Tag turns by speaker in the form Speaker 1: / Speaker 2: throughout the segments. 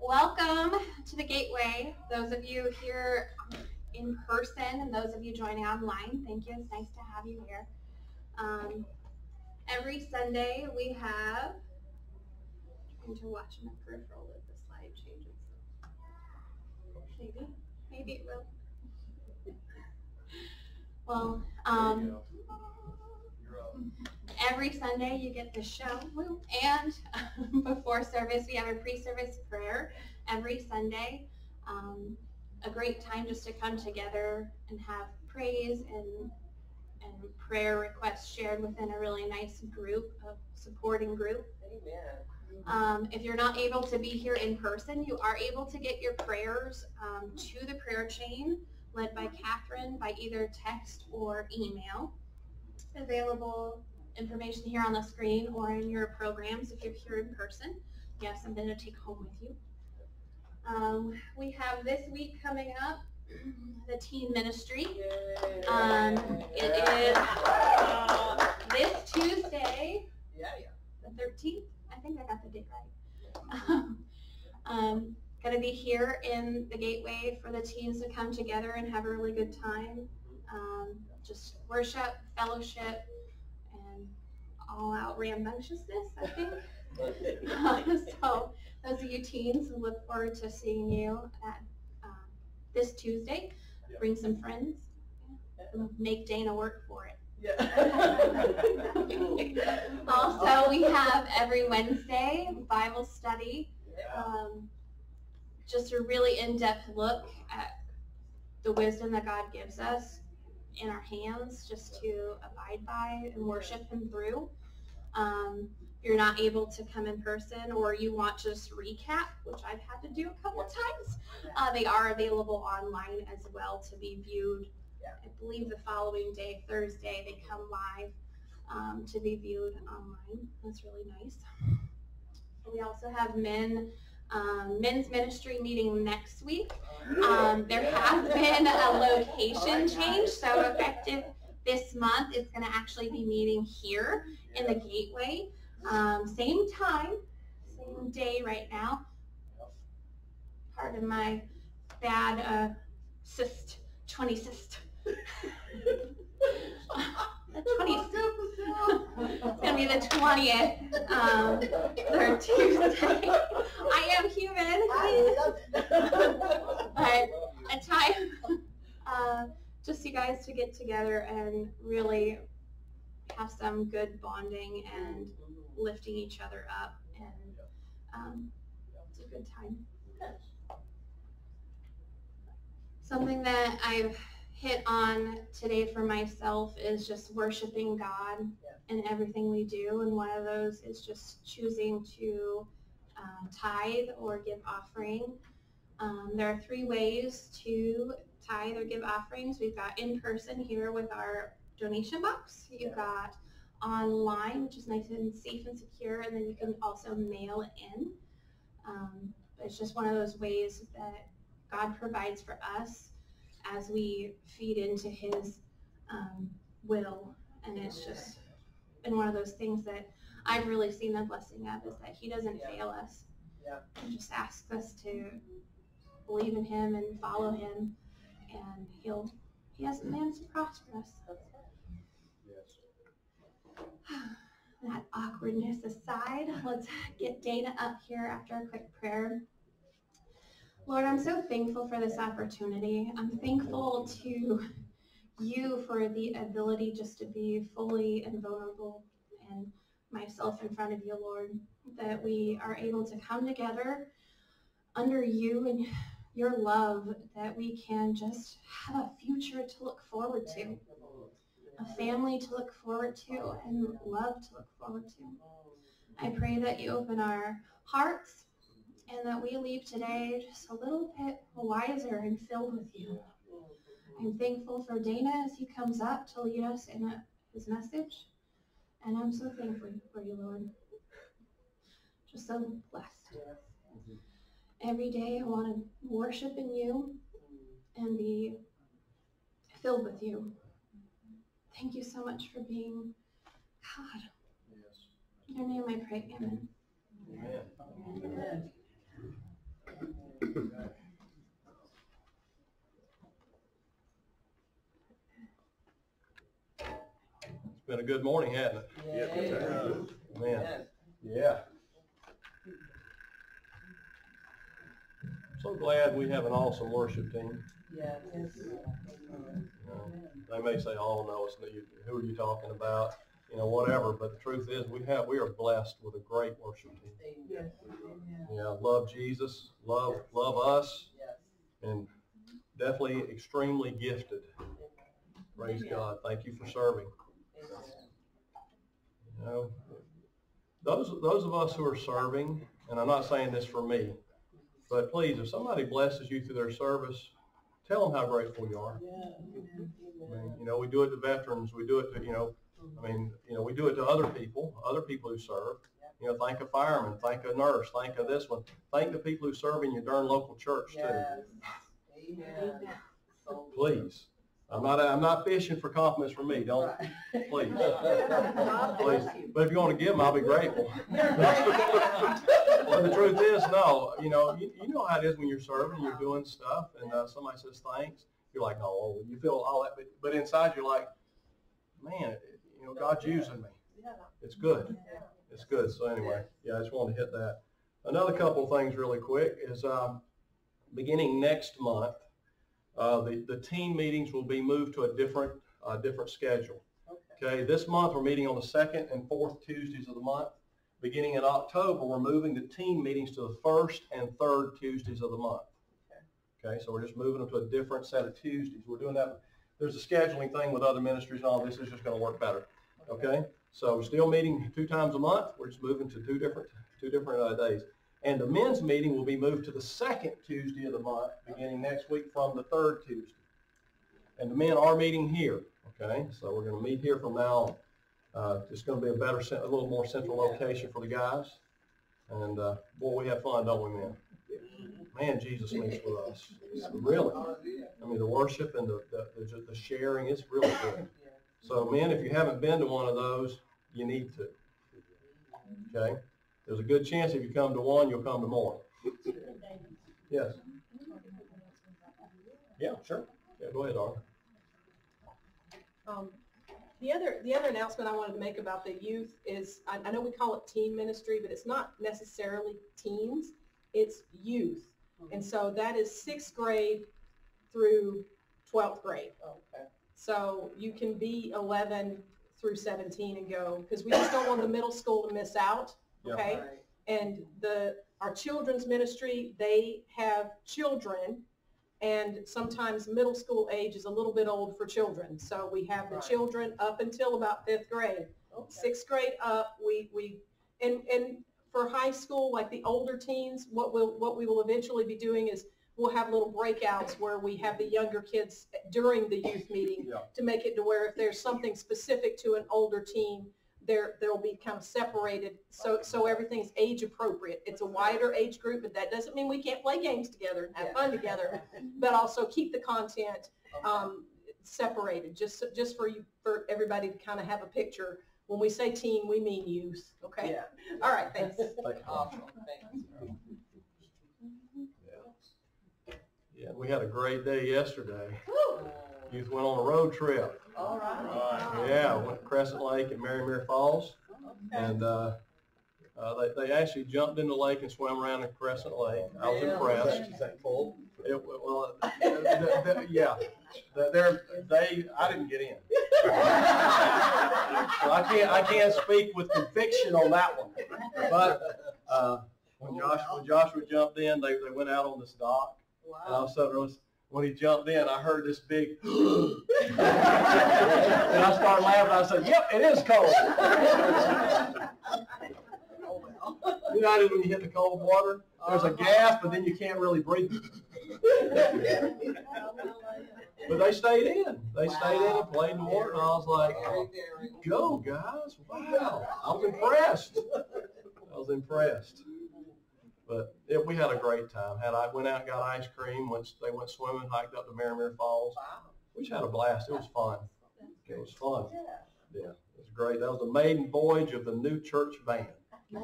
Speaker 1: Welcome to the Gateway. Those of you here in person and those of you joining online, thank you. It's nice to have you here. Um, every Sunday we have, I'm trying to watch my peripheral if the slide changes. Maybe, maybe it will. Well, um, every Sunday you get the show, and before service we have a pre-service prayer every Sunday. Um, a great time just to come together and have praise and and prayer requests shared within a really nice group, a supporting group.
Speaker 2: Amen.
Speaker 1: Um, if you're not able to be here in person, you are able to get your prayers um, to the prayer chain led by Catherine by either text or email. Available information here on the screen or in your programs if you're here in person. You have something to take home with you. Um, we have this week coming up the teen ministry. Um, it is uh, this Tuesday,
Speaker 2: Yeah, yeah.
Speaker 1: the 13th. I think I got the date right. um, going to be here in the Gateway for the teens to come together and have a really good time. Um, just worship, fellowship, all-out rambunctiousness, I think. so those of you teens, we look forward to seeing you at um, this Tuesday.
Speaker 2: Yeah.
Speaker 1: Bring some friends. Make Dana work for it.
Speaker 2: Yeah.
Speaker 1: Also, we have every Wednesday Bible study.
Speaker 2: Yeah.
Speaker 1: Um, just a really in-depth look at the wisdom that God gives us in our hands just to abide by and worship Him through. Um, if you're not able to come in person or you want to just recap, which I've had to do a couple of times, uh, they are available online as well to be viewed. I believe the following day, Thursday, they come live um, to be viewed online. That's really nice. We also have men um, men's ministry meeting next week. Um, there has been a location change, so effective this month, it's going to actually be meeting here in the Gateway. Um, same time, same day right now. Pardon my bad uh, cyst, 20 cyst. the 20th. it's going to be the 20th, um, third Tuesday. I am human. but a time uh, just you guys to get together and really have some good bonding and lifting each other up and um, it's a good time. Something that I've hit on today for myself is just worshiping God in everything we do and one of those is just choosing to uh, tithe or give offering. Um, there are three ways to tithe or give offerings. We've got in person here with our donation box. You've got online, which is nice and safe and secure, and then you can also mail in. Um, it's just one of those ways that God provides for us as we feed into His um, will, and it's just been one of those things that I've really seen the blessing of is that He doesn't
Speaker 2: Yeah.
Speaker 1: fail us.
Speaker 2: Yeah.
Speaker 1: He just asks us to believe in Him and follow Him, and He'll He has plans to prosper us. that awkwardness aside, let's get Dana up here after a quick prayer. Lord, I'm so thankful for this opportunity. I'm thankful to you for the ability just to be fully and vulnerable and myself in front of you, Lord, that we are able to come together under you and your love, that we can just have a future to look forward to a family to look forward to and love to look forward to. I pray that you open our hearts and that we leave today just a little bit wiser and filled with you. I'm thankful for Dana as he comes up to lead us in a, his message. And I'm so thankful for you, Lord. Just so blessed. Every day I want to worship in you and be filled with you. Thank you so much for being God. In your name I pray, amen.
Speaker 2: Amen it's
Speaker 3: been a good morning, hasn't it?
Speaker 2: Yeah.
Speaker 3: Man. Yeah. I'm so glad we have an awesome worship team.
Speaker 2: Yes.
Speaker 3: Uh, they may say, oh no, it's new. Who are you talking about? You know, whatever, but the truth is, we have, we are blessed with a great worship team.
Speaker 2: Yes.
Speaker 3: Yeah, love Jesus, love, love us,
Speaker 2: Yes.
Speaker 3: and definitely extremely gifted. Praise God. Thank you for serving.
Speaker 2: Amen.
Speaker 3: You know, those, those of us who are serving, and I'm not saying this for me, but please, if somebody blesses you through their service, tell them how grateful you are.
Speaker 2: Yeah.
Speaker 3: I mean, you know, we do it to veterans, we do it to, you know, I mean, you know, we do it to other people, other people who serve. You know, thank a fireman, thank a nurse, thank a this one. Thank the people who serve in your darn local church too.
Speaker 2: Amen.
Speaker 3: Please. I'm not, I'm not fishing for compliments from me, don't,
Speaker 2: Right.
Speaker 3: please. Please. But if you want to give them, I'll be grateful. But the truth is, no, you know, you, you know how it is when you're serving, you're doing stuff, and uh, somebody says thanks. You're like, oh, you feel all that, but, but inside you're like, man, you know, God's using me. It's good. It's good. So anyway, yeah, I just wanted to hit that. Another couple of things really quick is um, beginning next month, uh, the, the team meetings will be moved to a different, uh, different schedule.
Speaker 2: Okay.
Speaker 3: Okay, this month we're meeting on the second and fourth Tuesdays of the month. Beginning in October, we're moving the team meetings to the first and third Tuesdays of the month. Okay, so we're just moving them to a different set of Tuesdays. We're doing that. There's a scheduling thing with other ministries and all this is just going to work better. Okay, so we're still meeting two times a month. We're just moving to two different, two different uh, days. And the men's meeting will be moved to the second Tuesday of the month, beginning next week from the third Tuesday. And the men are meeting here. Okay, so we're going to meet here from now on. Uh, it's going to be a better, a little more central location for the guys. And uh, boy, we have fun, don't we, man? Man, Jesus meets with us. Really. I mean, the worship and the, the, the, the sharing is really good. So men, if you haven't been to one of those, you need to. Okay? There's a good chance if you come to one, you'll come to more. Yes. Yeah, sure. Yeah, go ahead, Arlen.
Speaker 4: Um, The other, the other announcement I wanted to make about the youth is, I, I know we call it teen ministry, but it's not necessarily teens, it's youth. And so that is sixth grade through 12th grade.
Speaker 2: Okay.
Speaker 4: So you can be 11 through 17 and go, because we just don't want the middle school to miss out,
Speaker 3: Yeah.
Speaker 4: okay?
Speaker 2: Right.
Speaker 4: And the, our children's ministry, they have children, and sometimes middle school age is a little bit old for children. So we have the
Speaker 2: Right.
Speaker 4: children up until about fifth grade.
Speaker 2: Okay.
Speaker 4: Sixth grade up, we, we, and, and for high school, like the older teens, what we'll, what we will eventually be doing is we'll have little breakouts where we have the younger kids during the youth meeting
Speaker 3: Yeah.
Speaker 4: to make it to where if there's something specific to an older teen, they're, they'll be kind of separated, so, so everything's age appropriate. It's a wider age group, but that doesn't mean we can't play games together and have
Speaker 2: Yeah.
Speaker 4: fun together, but also keep the content, um, separated, just, just for you, for everybody to kind of have a picture. When we say teen, we mean youth, okay?
Speaker 2: Yeah.
Speaker 4: All right, thanks.
Speaker 3: Thank you.
Speaker 2: Awesome. Thanks.
Speaker 3: Yeah, we had a great day yesterday.
Speaker 2: Woo.
Speaker 3: Youth went on a road trip.
Speaker 2: All right.
Speaker 3: Yeah, went to Crescent Lake and Marymere Falls.
Speaker 2: Okay.
Speaker 3: And uh, uh, they, they actually jumped in the lake and swam around in Crescent Lake. I was
Speaker 2: Yeah.
Speaker 3: impressed. It, well, uh, th- th- yeah, Th- they're, they, I didn't get in. So I can't, I can't speak with conviction on that one. But uh, when Josh, when Joshua jumped in, they, they went out on this dock. And all of a sudden, when he jumped in, I heard this big, and I started laughing. I said, "Yep, it is cold." You know, when you hit the cold water, there's a gas, but then you can't really breathe. But they stayed in. They stayed in and played in the water, and I was like,
Speaker 2: Very oh,
Speaker 3: "Go, guys! Wow!" I was impressed. I was impressed. But yeah, we had a great time. Had I went out and got ice cream. Went, they went swimming, hiked up to Marymere Falls. We just had a blast. It was fun. It was fun.
Speaker 2: Yeah.
Speaker 3: Yeah, it was great. That was the maiden voyage of the new church van. Yeah,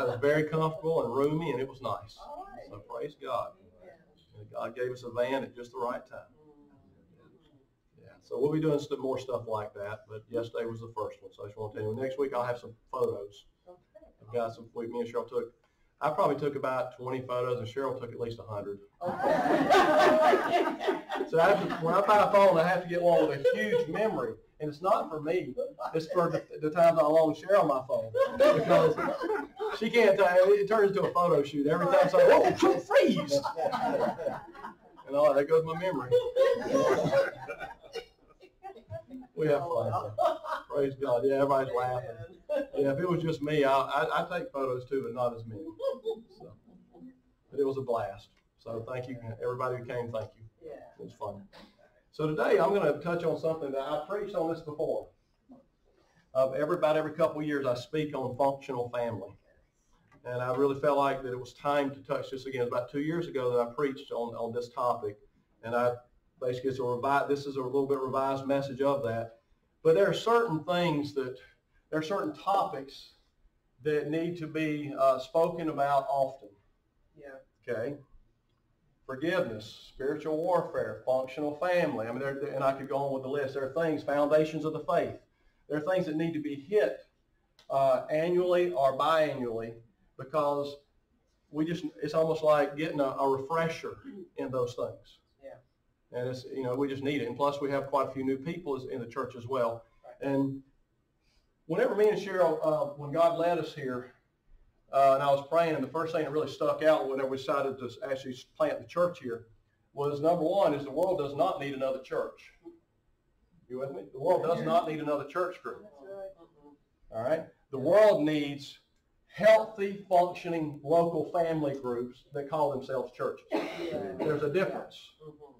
Speaker 3: it was very comfortable and roomy, and it was nice.
Speaker 2: Right.
Speaker 3: So praise God. God gave us a van at just the right time. Yeah. So we'll be doing some more stuff like that, but yesterday was the first one, so I just want to tell you, next week I'll have some photos. I've got some, we, me and Cheryl took, I probably took about twenty photos and Cheryl took at least a hundred. So I have to, when I buy a phone, I have to get one with a huge memory, and it's not for me, it's for the, the times I loan Cheryl my phone. Because she can't tell, it turns into a photo shoot every time, so, oh, shoot, freeze! And all, that goes my memory. We have fun, praise God, yeah, everybody's laughing. Yeah, if it was just me, I, I, I take photos too, but not as many. So, But it was a blast. So thank you, everybody who came, thank you.
Speaker 2: Yeah.
Speaker 3: It was fun. So today I'm going to touch on something that I preached on this before. Uh, every, about every couple of years I speak on functional family. And I really felt like that it was time to touch this again. It was about two years ago that I preached on, on this topic. And I basically, it's a revi- this is a little bit revised message of that. But there are certain things that, there are certain topics that need to be uh, spoken about often.
Speaker 2: Yeah.
Speaker 3: Okay? Forgiveness, spiritual warfare, functional family. I mean, there, and I could go on with the list. There are things, foundations of the faith. There are things that need to be hit uh, annually or biannually because we just, it's almost like getting a, a refresher in those things.
Speaker 2: Yeah.
Speaker 3: And it's, you know, we just need it. And plus we have quite a few new people in the church as well. Right. And whenever me and Cheryl, uh, when God led us here, uh, and I was praying, and the first thing that really stuck out whenever we decided to actually plant the church here was number one is the world does not need another church. You with me? The world does not need another church group.
Speaker 2: That's right.
Speaker 3: All right? The world needs healthy, functioning local family groups that call themselves churches. There's a difference.
Speaker 2: Mhm.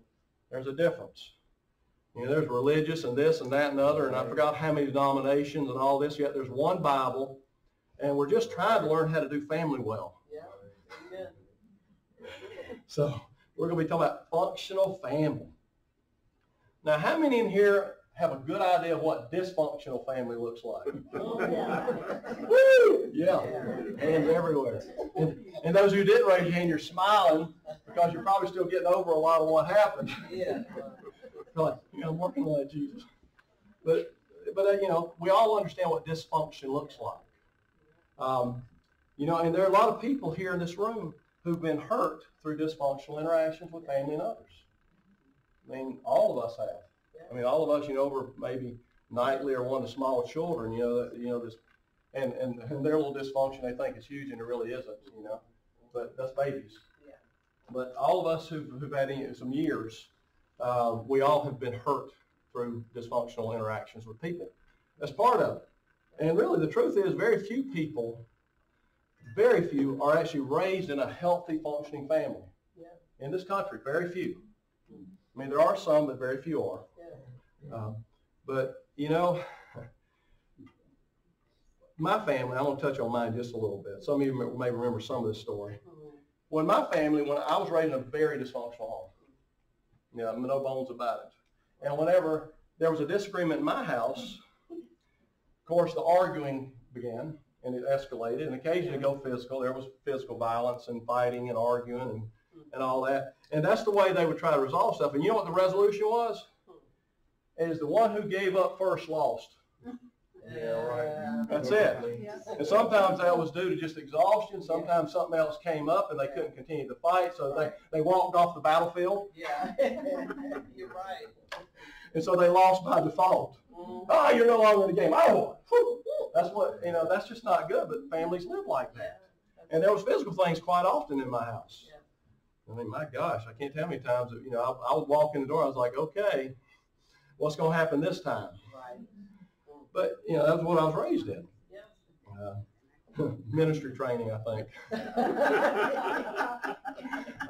Speaker 3: There's a difference. You know, there's religious and this and that and other, and I forgot how many denominations and all this, yet there's one Bible, and we're just trying to learn how to do family well.
Speaker 2: Yeah. Amen.
Speaker 3: So we're going to be talking about functional family. Now, how many in here have a good idea of what dysfunctional family looks like?
Speaker 2: Oh, yeah.
Speaker 3: Woo! Yeah, hands everywhere. And, and those who didn't raise your hand, you're smiling because you're probably still getting over a lot of what happened.
Speaker 2: Yeah.
Speaker 3: Like, you know, I'm working on Jesus. But, but uh, you know, we all understand what dysfunction looks like. Um, you know, and there are a lot of people here in this room who've been hurt through dysfunctional interactions with family and others. I mean, all of us have. I mean, all of us, you know, were maybe nightly or one of the small children, you know, that, you know, this, and, and, and their little dysfunction, they think it's huge and it really isn't, you know, but that's babies.
Speaker 2: Yeah.
Speaker 3: But all of us who've, who've had any, some years, uh, we all have been hurt through dysfunctional interactions with people. That's part of it. And really, the truth is, very few people, very few, are actually raised in a healthy, functioning family.
Speaker 2: Yeah.
Speaker 3: In this country, very few. I mean, there are some, but very few are.
Speaker 2: Yeah.
Speaker 3: Um, but, you know, my family, I'm going to touch on mine just a little bit. Some of you may- remember some of this story.
Speaker 2: Mhm.
Speaker 3: When my family, when I was raised in a very dysfunctional home, yeah, no bones about it. And whenever there was a disagreement in my house, of course, the arguing began and it escalated and occasionally go physical. There was physical violence and fighting and arguing and, and all that. And that's the way they would try to resolve stuff. And you know what the resolution was? Is the one who gave up first lost.
Speaker 2: Yeah, right.
Speaker 3: That's it. And sometimes that was due to just exhaustion. Sometimes something else came up and they couldn't continue the fight, so they, they walked off the battlefield,
Speaker 2: Yeah. You're right.
Speaker 3: and so they lost by default.
Speaker 2: Mhm.
Speaker 3: Oh, you're no longer in the game. I won. That's what, you know, that's just not good, but families live like that. And there was physical things quite often in my house. I mean, my gosh, I can't tell how many times, that, you know, I, I would walk in the door, I was like, okay, what's going to happen this time?
Speaker 2: Right.
Speaker 3: But, you know, that's what I was raised in.
Speaker 2: Yeah.
Speaker 3: Uh, ministry training, I think.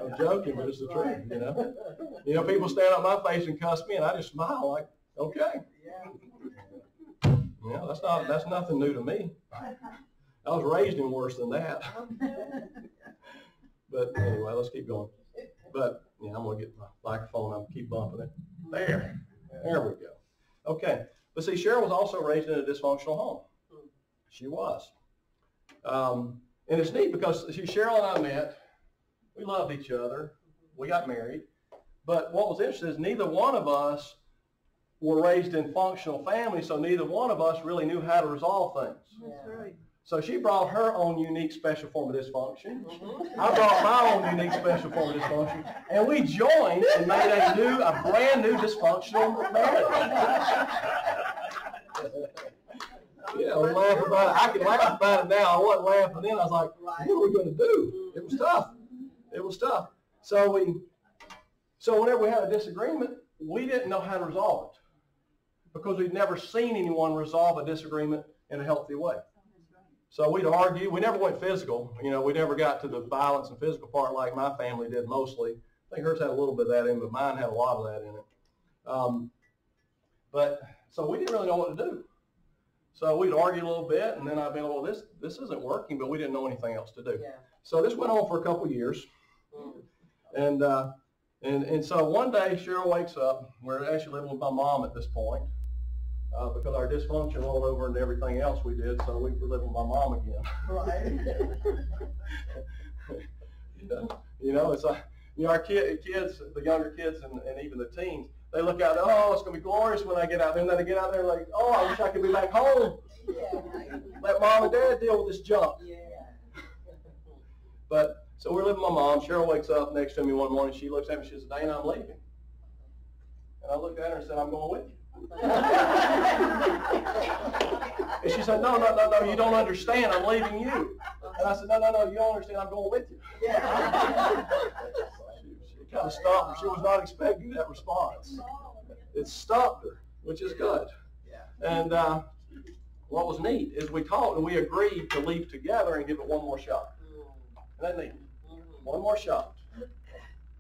Speaker 3: I'm joking, but it's the truth, you know. You know, people stand up my face and cuss me, and I just smile like, okay.
Speaker 2: Yeah.
Speaker 3: That's not, that's nothing new to me. I was raised in worse than that. But anyway, let's keep going. But, yeah, I'm gonna get my microphone, I'm keep bumping it. There, there we go. Okay, but see, Cheryl was also raised in a dysfunctional home. She was. Um, and it's neat because see, Cheryl and I met, we loved each other, we got married. But what was interesting is neither one of us were raised in functional families, so neither one of us really knew how to resolve things.
Speaker 2: That's right.
Speaker 3: So she brought her own unique special form of dysfunction.
Speaker 2: Mhm.
Speaker 3: I brought my own unique special form of dysfunction, and we joined and made a new, a brand new dysfunctional marriage. Yeah, we laugh about it. I can laugh about it now. I wasn't laughing then. I was like, what are we going to do? It was tough. It was tough. So we, so whenever we had a disagreement, we didn't know how to resolve it because we'd never seen anyone resolve a disagreement in a healthy way. So we'd argue. We never went physical. You know, we never got to the violence and physical part like my family did mostly. I think hers had a little bit of that in, but mine had a lot of that in it. Um, but so we didn't really know what to do. So we'd argue a little bit, and then I'd be like, well, this this isn't working, but we didn't know anything else to do.
Speaker 2: Yeah.
Speaker 3: So this went on for a couple years,
Speaker 2: Mm.
Speaker 3: and uh, and and so one day Cheryl wakes up. We're actually living with my mom at this point uh, because our dysfunction rolled over into everything else we did. So we were living with my mom again.
Speaker 2: Right.
Speaker 3: you know, you know, it's like you know our kid, kids, the younger kids, and, and even the teens. They look out, oh, it's gonna be glorious when I get out there. And then they get out there like, oh, I wish I could be back home.
Speaker 2: Yeah.
Speaker 3: Let mom and dad deal with this junk.
Speaker 2: Yeah.
Speaker 3: But so we're living with my mom. Cheryl wakes up next to me one morning. She looks at me. She says, Dana, I'm leaving. And I looked at her and said, I'm going with you. And she said, no, no, no, no, you don't understand. I'm leaving you. And I said, no, no, no, you don't understand. I'm going with you. She, she kind of stopped her. She was not expecting that response. It stopped her, which is good. And uh, what was neat is we talked and we agreed to leave together and give it one more shot. Isn't that neat? One more shot.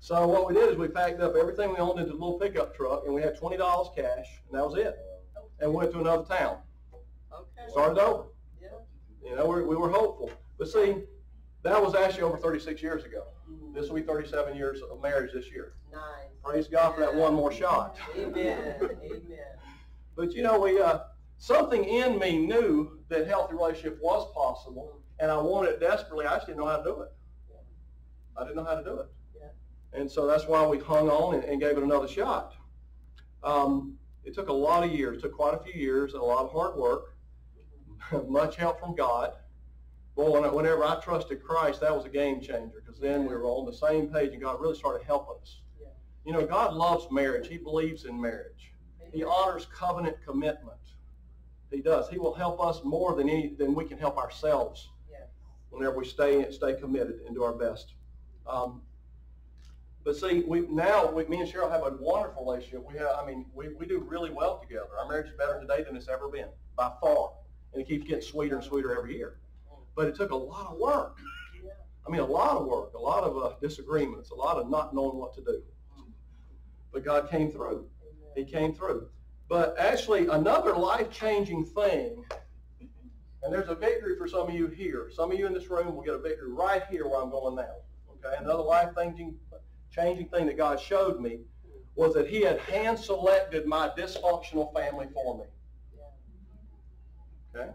Speaker 3: So what we did is we packed up everything we owned into a little pickup truck and we had twenty dollars cash and that was it. And went to another town.
Speaker 2: Okay.
Speaker 3: Started over.
Speaker 2: Yeah.
Speaker 3: You know, we, we were hopeful. But see, that was actually over thirty-six years ago.
Speaker 2: Mhm.
Speaker 3: This will be thirty-seven years of marriage this year.
Speaker 2: Nice.
Speaker 3: Praise God for that one more shot.
Speaker 2: Amen. Amen.
Speaker 3: But you know, we uh, something in me knew that healthy relationship was possible, and I wanted it desperately. I just didn't know how to do it. I didn't know how to do it,
Speaker 2: Yeah.
Speaker 3: And so that's why we hung on and, and gave it another shot. Um, it took a lot of years, took quite a few years, and a lot of hard work, much help from God. Boy, when I- whenever I trusted Christ, that was a game changer because then we were on the same page, and God really started helping us.
Speaker 2: Yeah.
Speaker 3: You know, God loves marriage. He believes in marriage. He honors covenant commitment. He does. He will help us more than any than we can help ourselves
Speaker 2: Yeah.
Speaker 3: whenever we stay stay committed and do our best. Um, but see, we now we, me and Cheryl have a wonderful relationship. We have, I mean, we, we do really well together. Our marriage is better today than it's ever been by far, and it keeps getting sweeter and sweeter every year. But it took a lot of work. I mean, a lot of work, a lot of uh, disagreements, a lot of not knowing what to do. But God came through. He came through. But actually, another life-changing thing, and there's a victory for some of you here. Some of you in this room will get a victory right here where I'm going now. Okay, another life-changing changing thing that God showed me was that He had hand-selected my dysfunctional family for me. Okay?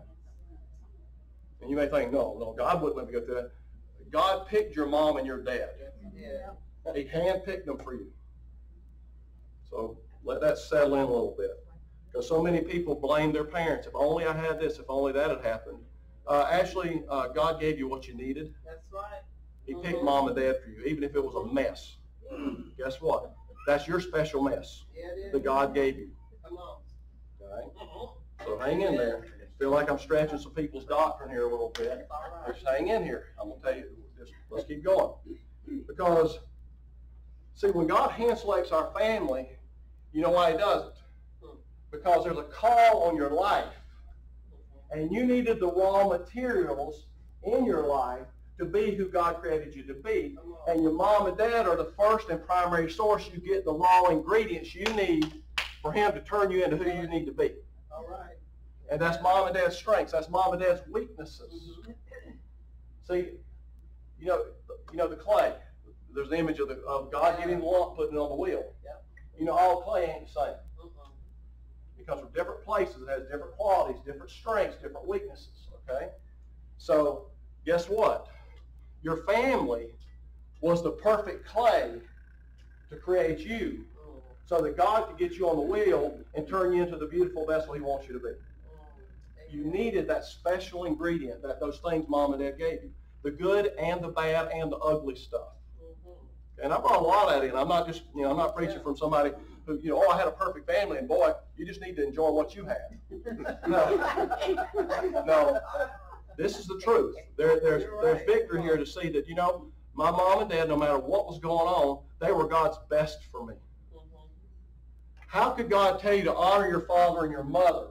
Speaker 3: And you may think, no, no, God wouldn't let me go through that. God picked your mom and your dad.
Speaker 2: Yeah.
Speaker 3: He handpicked them for you. So let that settle in a little bit. Because so many people blame their parents. If only I had this, if only that had happened. Uh, actually, uh, God gave you what you needed.
Speaker 2: That's right.
Speaker 3: He picked mom and dad for you, even if it was a mess. Guess what? That's your special mess
Speaker 2: Yeah,
Speaker 3: that God gave you.
Speaker 2: Come on.
Speaker 3: All right?
Speaker 2: Mhm.
Speaker 3: So hang in there. Feel like I'm stretching some people's doctrine here a little bit.
Speaker 2: Right.
Speaker 3: Just hang in here. I'm gonna tell you, just, let's keep going. Because, see, when God hand selects our family, you know why he does it? Because there's a call on your life. And you needed the raw materials in your life to be who God created you to be. And your mom and dad are the first and primary source you get the raw ingredients you need for him to turn you into who you need to be.
Speaker 2: All right.
Speaker 3: And that's mom and dad's strengths. That's mom and dad's weaknesses.
Speaker 2: Mhm.
Speaker 3: See, you know, you know the clay. There's the image of the of God giving the lump, putting it on the wheel.
Speaker 2: Yeah.
Speaker 3: You know, all clay ain't the same
Speaker 2: Mhm.
Speaker 3: because from different places it has different qualities, different strengths, different weaknesses. Okay, so guess what? Your family was the perfect clay to create you. So that God could get you on the wheel and turn you into the beautiful vessel he wants you to be. You needed that special ingredient, that those things mom and dad gave you. The good and the bad and the ugly stuff. And I brought a lot of that in. I'm not just, you know, I'm not preaching from somebody who, you know, oh, I had a perfect family, and boy, you just need to enjoy what you have. No, no. This is the truth. There, there's, there's victory here to see that, you know, my mom and dad, no matter what was going on, they were God's best for me. Mm-hmm. How could God tell you to honor your father and your mother?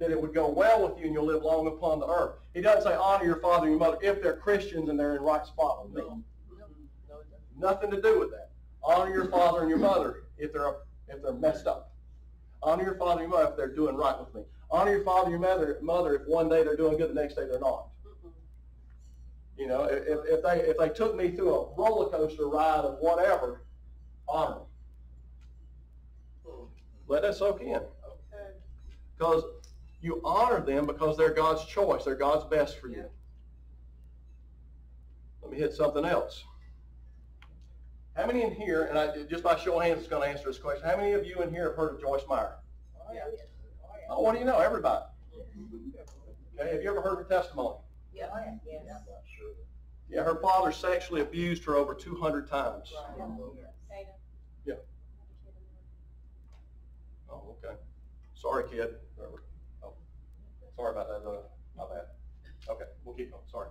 Speaker 3: That it would go well with you and you'll live long upon the earth. He doesn't say honor your father and your mother if they're Christians and they're in right spot with me. Nothing to do with that. Honor your father and your mother if they're if they're messed up. Honor your father and your mother if they're doing right with me. Honor your father and your mother, mother if one day they're doing good, the next day they're not. Mm-hmm. You know, if, if they if they took me through a roller coaster ride of whatever, honor them. Mm-hmm. Let that soak in. Because you honor them because they're God's choice. They're God's best for you. Let me hit something else. How many in here, and I, just by show of hands is going to answer this question, how many of you in here have heard of Joyce Meyer? Oh, what do you know? Everybody. Okay, have you ever heard her testimony?
Speaker 2: Yeah.
Speaker 3: Yeah, her father sexually abused her over 200 times. Yeah. Oh, okay. Sorry, kid. Oh, sorry about that. Uh, my bad. Okay, we'll keep going. Sorry.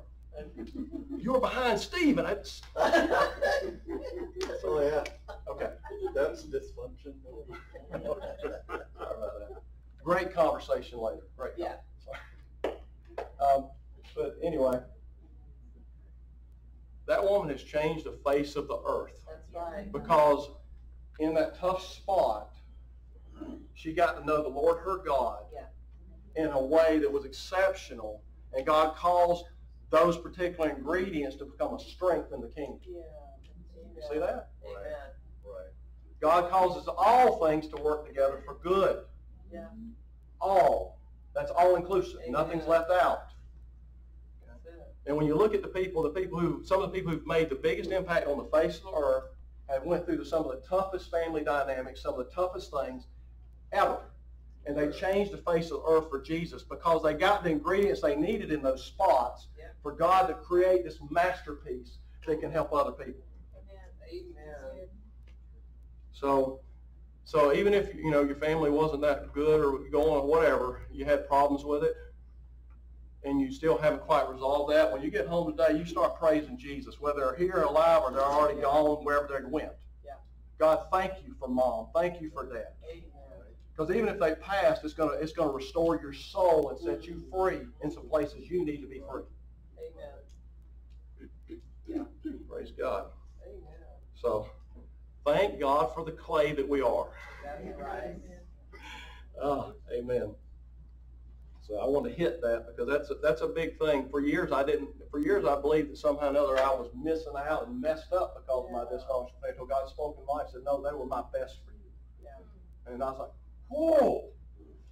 Speaker 3: You're behind Steve, and I.
Speaker 5: Oh, yeah.
Speaker 3: Okay.
Speaker 5: That's dysfunction.
Speaker 3: Sorry about that. Great conversation later. Great.
Speaker 2: Yeah.
Speaker 3: Um, but anyway, that woman has changed the face of the earth
Speaker 2: That's right.
Speaker 3: because in that tough spot, she got to know the Lord her God
Speaker 2: Yeah.
Speaker 3: in a way that was exceptional, and God calls those particular ingredients to become a strength in the kingdom.
Speaker 2: Yeah.
Speaker 3: You see that?
Speaker 2: Amen.
Speaker 5: Right.
Speaker 3: God causes all things to work together for good.
Speaker 2: Yeah.
Speaker 3: All. That's all inclusive.
Speaker 2: Amen.
Speaker 3: Nothing's left out. And when you look at the people, the people who, some of the people who've made the biggest impact on the face of the earth have went through the, some of the toughest family dynamics, some of the toughest things ever. And they changed the face of the earth for Jesus because they got the ingredients they needed in those spots
Speaker 2: Yeah.
Speaker 3: for God to create this masterpiece that can help other people.
Speaker 2: Amen. Amen.
Speaker 3: So, so even if, you know, your family wasn't that good or going or whatever, you had problems with it, and you still haven't quite resolved that, when you get home today, you start praising Jesus, whether they're here alive or they're already gone, wherever they went.
Speaker 2: Yeah.
Speaker 3: God, thank you for mom. Thank you for dad.
Speaker 2: Amen.
Speaker 3: Because even if they passed, it's gonna it's gonna restore your soul and set you mm-hmm. free in some places you need to be free.
Speaker 2: Amen.
Speaker 3: Praise God.
Speaker 2: Amen.
Speaker 3: So, thank God for the clay that we are.
Speaker 2: Right.
Speaker 3: Oh, amen. So I want to hit that because that's a, that's a big thing. For years I didn't. For years I believed that somehow or another I was missing out and messed up because of my dysfunctional family. Until God spoke in my life, and said, "No, they were my best for you."
Speaker 2: Yeah.
Speaker 3: And I was like, "Whoa!"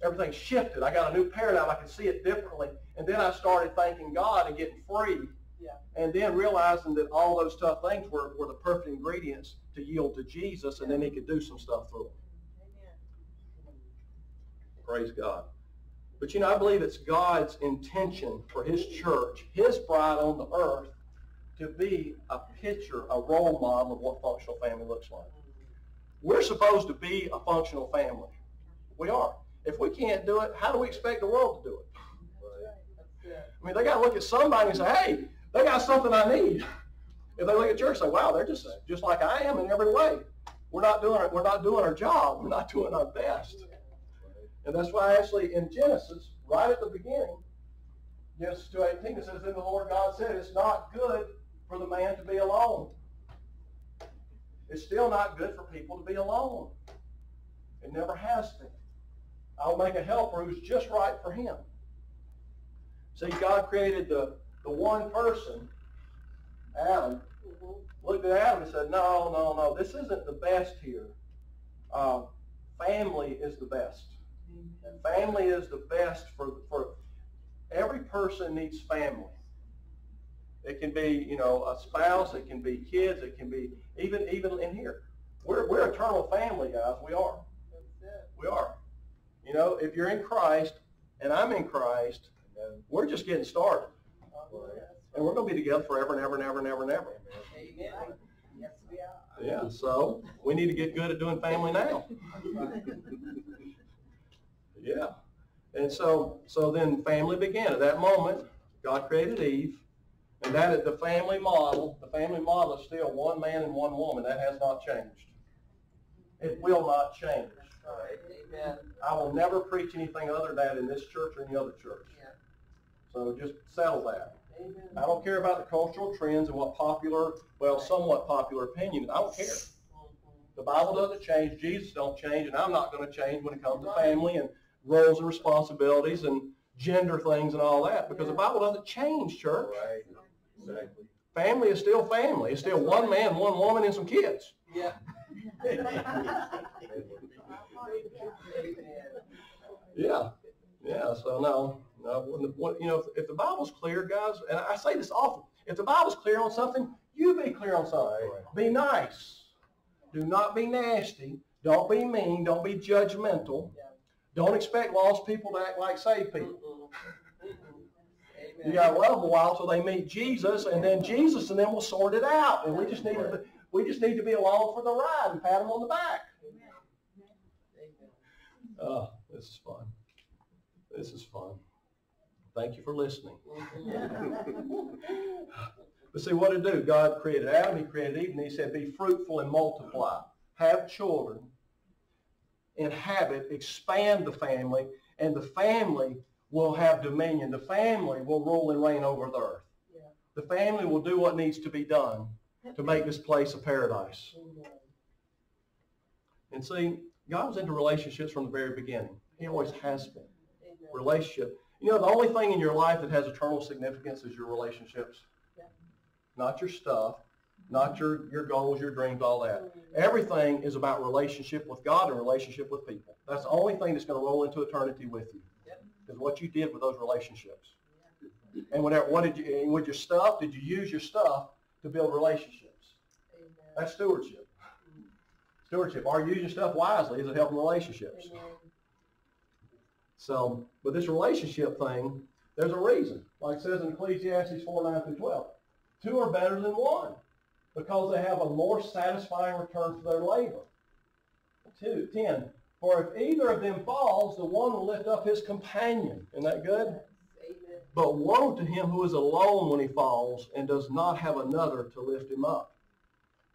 Speaker 3: Everything shifted. I got a new paradigm. I could see it differently. And then I started thanking God and getting free.
Speaker 2: Yeah.
Speaker 3: And then realizing that all those tough things were, were the perfect ingredients to yield to Jesus, and then He could do some stuff through them. Praise God. But you know, I believe it's God's intention for His church, His bride on the earth, to be a picture, a role model of what functional family looks like. We're supposed to be a functional family. We are. If we can't do it, how do we expect the world to do it?
Speaker 2: It.
Speaker 3: I mean, they got to look at somebody and say, hey, they got something I need. If they look at church and say, wow, they're just, just like I am in every way. We're not doing. We're not doing our job. We're not doing our best. And that's why actually in Genesis, right at the beginning, Genesis 2.18, it says, Then the Lord God said, it's not good for the man to be alone. It's still not good for people to be alone. It never has been. I'll make a helper who's just right for him. See, God created the, the one person, Adam, looked at Adam and said, no, no, no, this isn't the best here. Uh, family is the best. And Family is the best for, for every person needs family. It can be, you know, a spouse, it can be kids, it can be even even in here. We're, we're eternal family, guys. We are. We are. You know, if you're in Christ and I'm in Christ, we're just getting started. And we're going to be together forever and ever and ever and ever and ever.
Speaker 2: Amen. Yes, we are.
Speaker 3: Yeah, so we need to get good at doing family now. Yeah. And so, so then family began. At that moment, God created Eve. And that is the family model. The family model is still one man and one woman. That has not changed. It will not change.
Speaker 2: Right. Amen.
Speaker 3: I will never preach anything other than that in this church or any other church.
Speaker 2: Yeah.
Speaker 3: So just settle that.
Speaker 2: Amen.
Speaker 3: I don't care about the cultural trends and what popular, well, somewhat popular opinion. I don't care. The Bible doesn't change, Jesus don't change, and I'm not going to change when it comes to family and roles and responsibilities and gender things and all that, because the Bible doesn't change, church.
Speaker 5: Right, exactly.
Speaker 3: Family is still family. It's still one man, one woman, and some kids.
Speaker 2: Yeah.
Speaker 3: Yeah, yeah. So no, no. When the, when, you know, if, if the Bible's clear, guys, and I say this often, if the Bible's clear on something, you be clear on something. Be nice. Do not be nasty. Don't be mean. Don't be judgmental.
Speaker 2: Yeah.
Speaker 3: Don't expect lost people to act like saved people. You got to love them a while till they meet Jesus, and then Jesus, and then we'll sort it out. And we just need to, we just need to be along for the ride and pat them on the back.
Speaker 2: Amen.
Speaker 3: Oh, this is fun. This is fun. Thank you for listening.
Speaker 2: Mhm.
Speaker 3: But see, what did it do? God created Adam, he created Eve, and he said, be fruitful and multiply. Have children, inhabit, expand the family, and the family will have dominion. The family will rule and reign over the earth.
Speaker 2: Yeah.
Speaker 3: The family will do what needs to be done to make this place a paradise.
Speaker 2: Amen.
Speaker 3: And see, God was into relationships from the very beginning. He always has been.
Speaker 2: Amen.
Speaker 3: Relationship. You know, the only thing in your life that has eternal significance is your relationships.
Speaker 2: Yeah.
Speaker 3: Not your stuff, not your, your goals, your dreams, all that.
Speaker 2: Mhm.
Speaker 3: Everything is about relationship with God and relationship with people. That's the only thing that's going to roll into eternity with you. Is what you did with those relationships. And whatever, what did you, with your stuff, did you use your stuff to build relationships?
Speaker 2: Amen.
Speaker 3: That's stewardship. Stewardship. Are you using stuff wisely? Is it helping relationships?
Speaker 2: Amen.
Speaker 3: So, but this relationship thing, there's a reason. Like it says in Ecclesiastes 4, 9 through 12. Two are better than one because they have a more satisfying return for their labor. Two, 10. For if either of them falls, the one will lift up his companion. Isn't that good?
Speaker 2: Amen.
Speaker 3: But woe to him who is alone when he falls and does not have another to lift him up.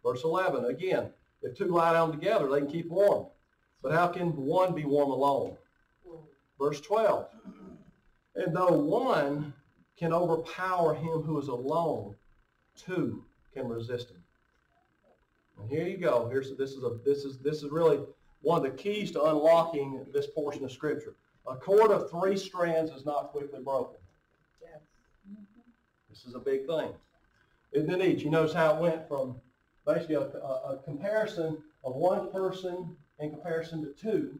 Speaker 3: Verse 11, again, if two lie down together, they can keep warm. But how can one be warm alone? Verse 12, and though one can overpower him who is alone, two can resist him. And here you go. Here's this is a this is this is really one of the keys to unlocking this portion of scripture. A cord of three strands is not quickly broken.
Speaker 2: Yes.
Speaker 3: This is a big thing. Isn't it neat? You notice how it went from basically a, a, a comparison of one person in comparison to two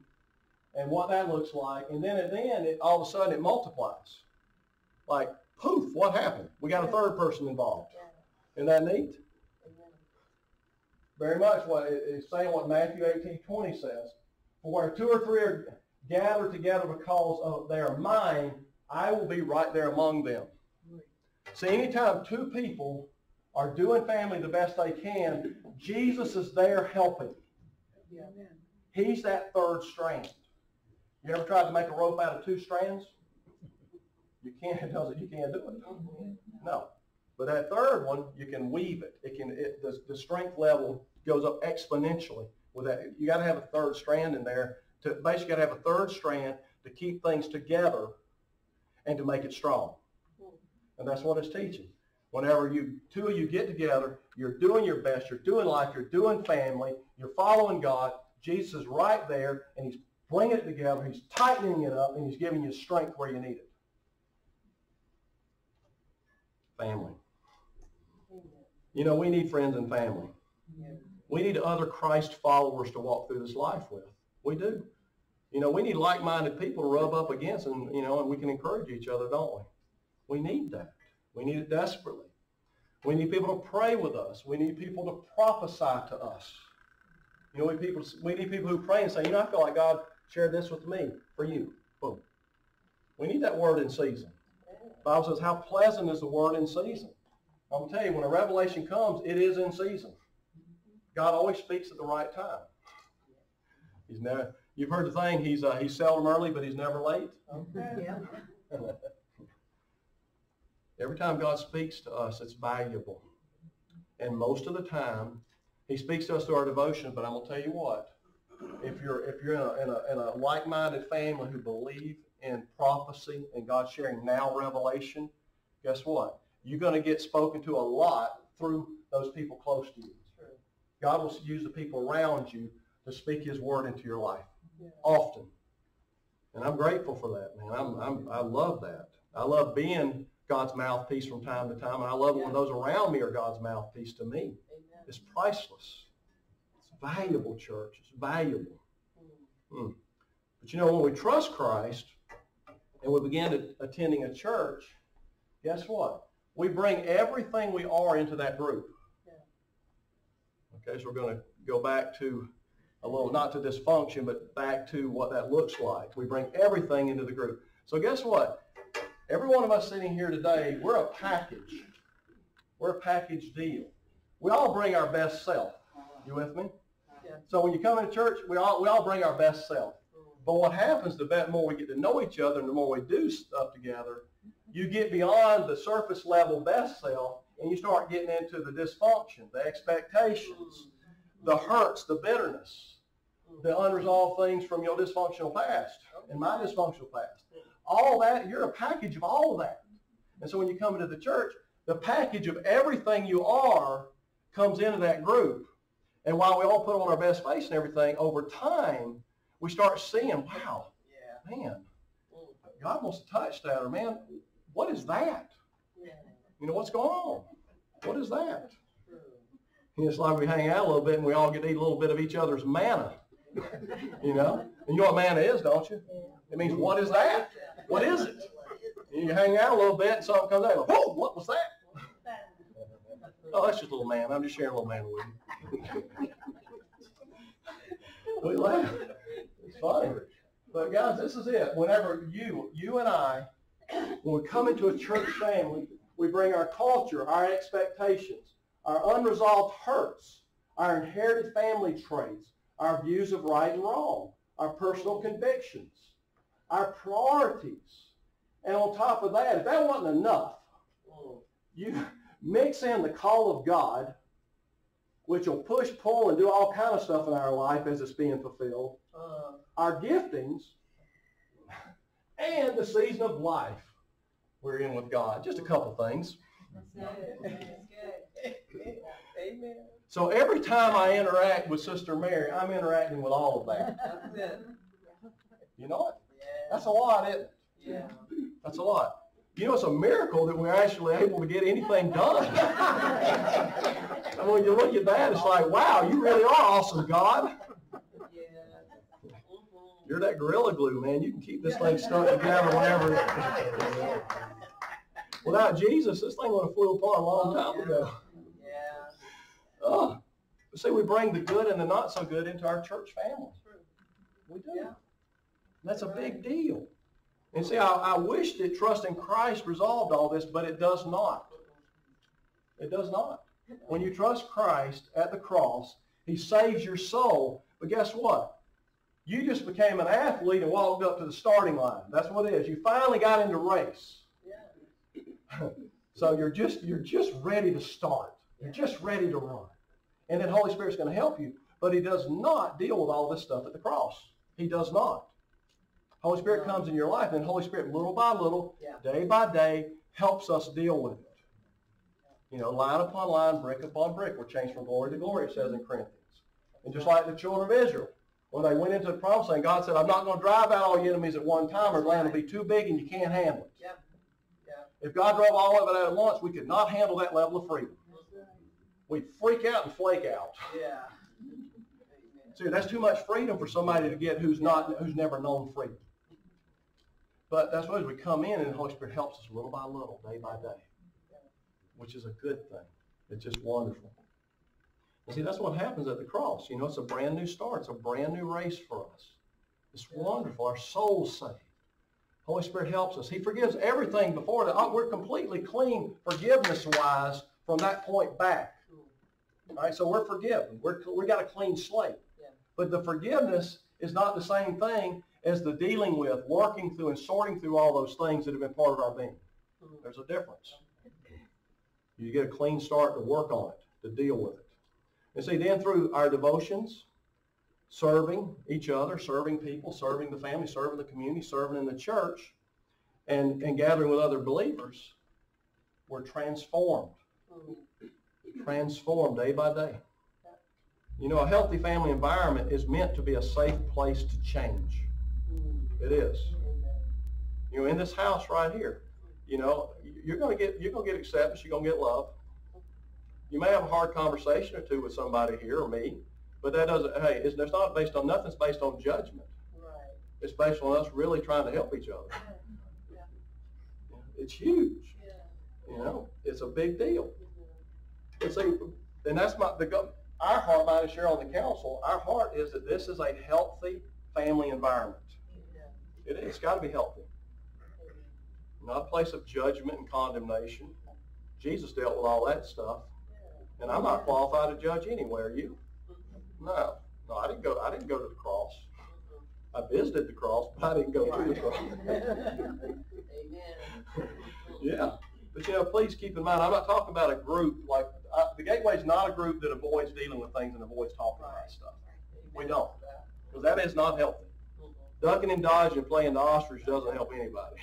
Speaker 3: and what that looks like. And then at the end, it, all of a sudden it multiplies. Like, poof, what happened? We got a third person involved. Isn't that neat? Very much what it- it's saying what Matthew 18, 20 says. For where two or three are gathered together because of their mine, I will be right there among them. See, anytime two people are doing family the best they can, Jesus is there helping. He's that third strand. You ever tried to make a rope out of two strands? You can't, it doesn't, you can't do it. No. But that third one, you can weave it. It can, it, the, the strength level goes up exponentially with that. You gotta have a third strand in there to, basically gotta have a third strand to keep things together and to make it strong. And that's what it's teaching. Whenever you, two of you get together, you're doing your best, you're doing life, you're doing family, you're following God. Jesus is right there and he's bringing it together, he's tightening it up, and he's giving you strength where you need it. Family. You know, we need friends and family. We need other Christ followers to walk through this life with. We do. You know, we need like-minded people to rub up against and, you know, and we can encourage each other, don't we? We need that. We need it desperately. We need people to pray with us. We need people to prophesy to us. You know, we people, we need people who pray and say, you know, I feel like God shared this with me for you. Boom. We need that word in season. The Bible says, how pleasant is the word in season. I'm going to tell you, when a revelation comes, it is in season. God always speaks at the right time. He's never, you've heard the thing, he's, uh, he's seldom early, but he's never late.
Speaker 2: Yeah.
Speaker 3: Every time God speaks to us, it's valuable. And most of the time, he speaks to us through our devotion, but I'm going to tell you what. If you're, if you're in a, in a, in a like-minded family who believe in prophecy and God sharing now revelation, guess what? You're going to get spoken to a lot through those people close to you. God will use the people around you to speak his word into your life
Speaker 2: Yeah.
Speaker 3: often. And I'm grateful for that, man. I'm, I'm, I love that. I love being God's mouthpiece from time to time. And I love when those around me are God's mouthpiece to me.
Speaker 2: Amen.
Speaker 3: It's priceless. Valuable, church. It's valuable. Hmm. But you know, when we trust Christ and we begin attending a church, guess what? We bring everything we are into that group. Okay, so we're going to go back to a little, not to dysfunction, but back to what that looks like. We bring everything into the group. So guess what? Every one of us sitting here today, we're a package. We're a package deal. We all bring our best self. You with me? So when you come into church, we all, we all bring our best self. But what happens, the more we get to know each other and the more we do stuff together, you get beyond the surface level best self and you start getting into the dysfunction, the expectations, the hurts, the bitterness, the unresolved things from your dysfunctional past and my dysfunctional past. All that, you're a package of all that. And so when you come into the church, the package of everything you are comes into that group. And while we all put on our best face and everything, over time, we start seeing, wow,
Speaker 2: Yeah.
Speaker 3: man, God wants to touch that, or man, what is that?
Speaker 2: Yeah.
Speaker 3: You know, what's going on? What is that? And it's like we hang out a little bit and we all get to eat a little bit of each other's manna, you know? And you know what manna is, don't you? It means, what is that? What is it? And you hang out a little bit and something comes out, whoa, what was that? Oh, that's just a little man. I'm just sharing a little man with you. we laugh. It's funny. But guys, this is it. Whenever you, you and I, when we come into a church family, we bring our culture, our expectations, our unresolved hurts, our inherited family traits, our views of right and wrong, our personal convictions, our priorities. And on top of that, if that wasn't enough, you mix in the call of God, which will push, pull, and do all kind of stuff in our life as it's being fulfilled,
Speaker 2: Uh,
Speaker 3: our giftings, and the season of life we're in with God. Just a couple things.
Speaker 2: That's good. Amen.
Speaker 3: So every time I interact with Sister Mary, I'm interacting with all of that. You know what?
Speaker 2: Yeah.
Speaker 3: That's a lot, isn't it?
Speaker 2: Yeah.
Speaker 3: That's a lot. You know, it's a miracle that we're actually able to get anything done. and when you look at that, it's like, wow, you really are awesome, God.
Speaker 2: Yeah.
Speaker 3: You're that gorilla glue, man. You can keep this thing stuck together whenever. Without Jesus, this thing would have flew apart a long time oh, ago.
Speaker 2: Yeah.
Speaker 3: Oh, see, we bring the good and the not so good into our church family.
Speaker 2: True.
Speaker 3: We do.
Speaker 2: Yeah.
Speaker 3: That's a big deal. And see, I, I wish that trust in Christ resolved all this, but it does not. It does not. When you trust Christ at the cross, he saves your soul. But guess what? You just became an athlete and walked up to the starting line. That's what it is. You finally got into race.
Speaker 2: Yeah.
Speaker 3: So you're just you're just ready to start. You're just ready to run. And then Holy Spirit's going to help you. But he does not deal with all this stuff at the cross. He does not. Holy Spirit comes in your life, and Holy Spirit, little by little,
Speaker 2: Yeah.
Speaker 3: day by day, helps us deal with it. You know, line upon line, brick upon brick. We're changed from glory to glory, it says in Corinthians. And just like the children of Israel, when they went into the promised land, God said, I'm not going to drive out all your enemies at one time, or the land will be too big and you can't handle it.
Speaker 2: Yep. Yep.
Speaker 3: If God drove all of it out at once, we could not handle that level of freedom. We'd freak out and flake out.
Speaker 2: Yeah.
Speaker 3: See, that's too much freedom for somebody to get who's not, who's never known freedom. But that's what. We come in and the Holy Spirit helps us little by little, day by day, which is a good thing. It's just wonderful. And see, that's what happens at the cross. You know, it's a brand new start. It's a brand new race for us. It's wonderful. Our soul's saved. Holy Spirit helps us. He forgives everything before that. Oh, We're completely clean forgiveness-wise from that point back. All right, so we're forgiven. We're, we got a clean slate. But the forgiveness is not the same thing as the dealing with, working through, and sorting through all those things that have been part of our being.
Speaker 2: Mhm.
Speaker 3: There's a difference. You get a clean start to work on it, to deal with it. And see, then through our devotions, serving each other, serving people, serving the family, serving the community, serving in the church, and, and gathering with other believers, we're transformed,
Speaker 2: Mhm.
Speaker 3: transformed day by day. You know, a healthy family environment is meant to be a safe place to change. It is. You know, in this house right here, you know, you're gonna get you're gonna get acceptance, you're gonna get love. You may have a hard conversation or two with somebody here or me, but that doesn't. Hey, it's, it's not based on nothing's based on judgment.
Speaker 2: Right.
Speaker 3: It's based on us really trying to help each other.
Speaker 2: Yeah.
Speaker 3: It's huge.
Speaker 2: Yeah.
Speaker 3: You know, it's a big deal.
Speaker 2: Mhm.
Speaker 3: And see, and that's my the go- our heart, mine, and Cheryl on the council. Our heart is that this is a healthy family environment. It, it's got to be healthy. not a place of judgment and condemnation. Jesus dealt with all that stuff, and I'm not qualified to judge anyway. Are you? No, no, I didn't go. I didn't go to the cross. I visited the cross, but I didn't go to the cross.
Speaker 2: Amen.
Speaker 3: yeah, but you know, please keep in mind, I'm not talking about a group like uh, the Gateway is not a group that avoids dealing with things and avoids talking about stuff We don't. because that is not healthy. Ducking and dodging and playing the ostrich doesn't help anybody.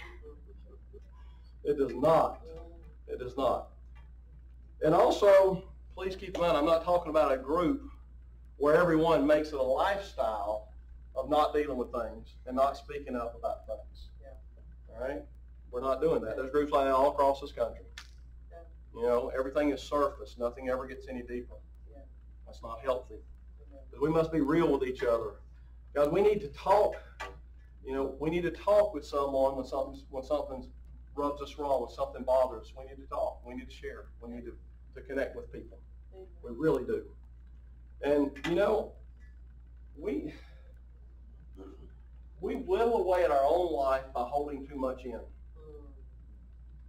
Speaker 3: It does not. It does not. And also, please keep in mind, I'm not talking about a group where everyone makes it a lifestyle of not dealing with things and not speaking up about things.
Speaker 2: Yeah.
Speaker 3: All right? We're not doing that. There's groups like that all across this country.
Speaker 2: Yeah.
Speaker 3: You know, everything is surface. Nothing ever gets any deeper.
Speaker 2: Yeah.
Speaker 3: That's not healthy. We must be real with each other. Guys, we need to talk. You know, we need to talk with someone when something's when something rubs us wrong, when something bothers us. We need to talk. We need to share. We need to, to connect with people. We really do. And you know, we we whittle away at our own life by holding too much in.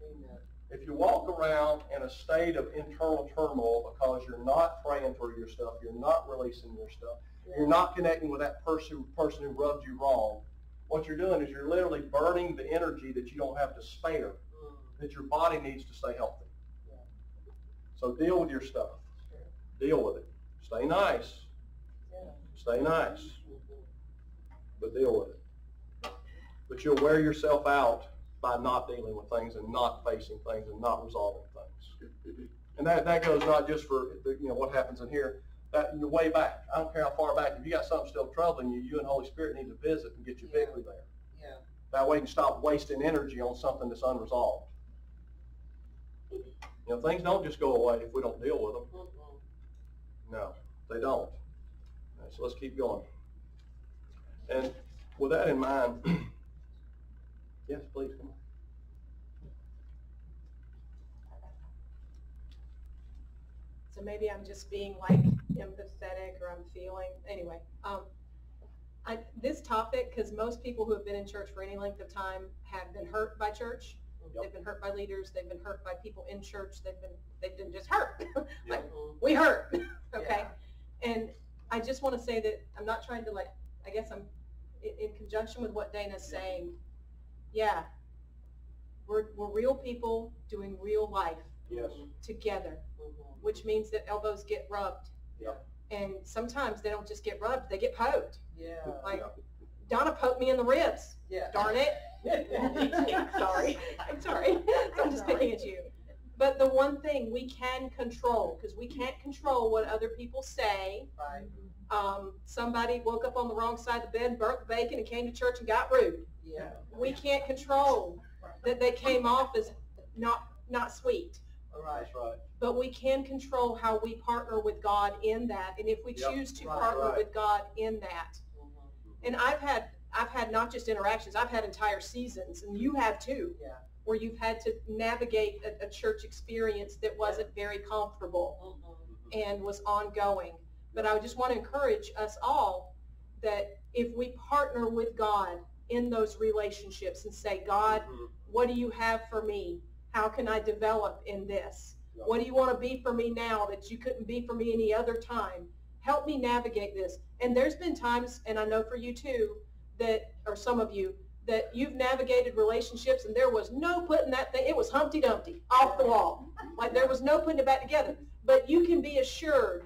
Speaker 2: Amen.
Speaker 3: If you walk around in a state of internal turmoil because you're not praying for your stuff, you're not releasing your stuff, you're not connecting with that person person who rubbed you wrong, what you're doing is you're literally burning the energy that you don't have to spare,
Speaker 2: Mm.
Speaker 3: that your body needs to stay healthy. So deal with your stuff. Deal with it. Stay nice. Stay nice,
Speaker 2: Mhm.
Speaker 3: but deal with it. But you'll wear yourself out by not dealing with things and not facing things and not resolving things. And that, that goes not just for, the, you know, what happens in here, Uh, that you're way back. I don't care how far back. If you got something still troubling you, you and Holy Spirit need to visit and get your
Speaker 2: Yeah.
Speaker 3: victory there.
Speaker 2: Yeah.
Speaker 3: That way you can stop wasting energy on something that's unresolved. You know, things don't just go away if we don't deal with them. No, they don't. Right, so let's keep going. And with that in mind, yes, please, come on.
Speaker 4: So maybe I'm just being like empathetic or I'm feeling, anyway. Um, I, this topic, because most people who have been in church for any length of time have been hurt by church.
Speaker 3: Yep.
Speaker 4: They've been hurt by leaders. They've been hurt by people in church. They've been, they've been just hurt. like, we hurt, okay? And I just want to say that I'm not trying to like, I guess I'm in, in conjunction with what Dana's saying. Yeah, we're, we're real people doing real life
Speaker 3: Yes.
Speaker 4: together,
Speaker 2: Mhm.
Speaker 4: which means that elbows get rubbed.
Speaker 3: Yeah.
Speaker 4: And sometimes they don't just get rubbed, they get poked.
Speaker 2: Yeah.
Speaker 4: Like
Speaker 3: Yeah.
Speaker 4: Donna poked me in the ribs.
Speaker 2: Yeah.
Speaker 4: Darn it. sorry. I'm sorry. I'm just picking at you. But the one thing we can control, because we can't control what other people say.
Speaker 2: Right.
Speaker 4: Um, somebody woke up on the wrong side of the bed, burnt the bacon, and came to church and got rude.
Speaker 2: Yeah.
Speaker 4: We can't control that they came off as not not sweet.
Speaker 2: All right.
Speaker 3: That's right.
Speaker 4: But we can control how we partner with God in that, and if we
Speaker 3: Yep.
Speaker 4: choose to
Speaker 2: Right.
Speaker 4: partner
Speaker 3: Right.
Speaker 4: with God in that.
Speaker 2: Mhm.
Speaker 4: And I've had I've had not just interactions, I've had entire seasons, and you have too,
Speaker 2: Yeah.
Speaker 4: where you've had to navigate a, a church experience that wasn't very comfortable.
Speaker 2: Mhm.
Speaker 4: and was ongoing. But I just want to encourage us all that if we partner with God in those relationships and say, God,
Speaker 3: Mhm.
Speaker 4: what do you have for me? How can I develop in this?
Speaker 3: Yeah.
Speaker 4: What do you want to be for me now that you couldn't be for me any other time? Help me navigate this. And there's been times, and I know for you too, that, or some of you, that you've navigated relationships and there was no putting that thing, it was Humpty Dumpty, off the wall. Like there was no putting it back together. But you can be assured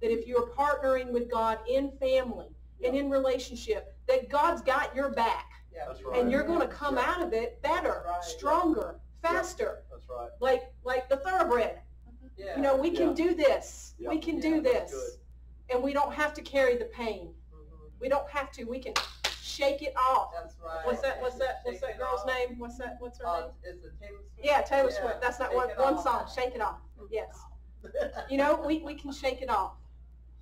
Speaker 4: that if you're partnering with God in family and in relationship, that God's got your back
Speaker 2: Yeah.
Speaker 3: That's right.
Speaker 4: and you're going to come out of it better,
Speaker 2: Right.
Speaker 4: stronger, faster,
Speaker 3: That's right.
Speaker 4: like like the thoroughbred.
Speaker 2: Yeah.
Speaker 4: You know, we can do this. We can do this, and we don't have to carry the pain.
Speaker 2: Mhm.
Speaker 4: We don't have to. We can shake it off.
Speaker 2: That's right.
Speaker 4: What's that? What's that? What's that girl's
Speaker 2: off.
Speaker 4: name? What's that? What's her
Speaker 2: Uh,
Speaker 4: name?
Speaker 2: is it Taylor Swift?
Speaker 4: Yeah, Taylor
Speaker 2: Yeah,
Speaker 4: Swift. That's not one one
Speaker 2: Off.
Speaker 4: song. Shake it off. Yes. You know, we, we can shake it off.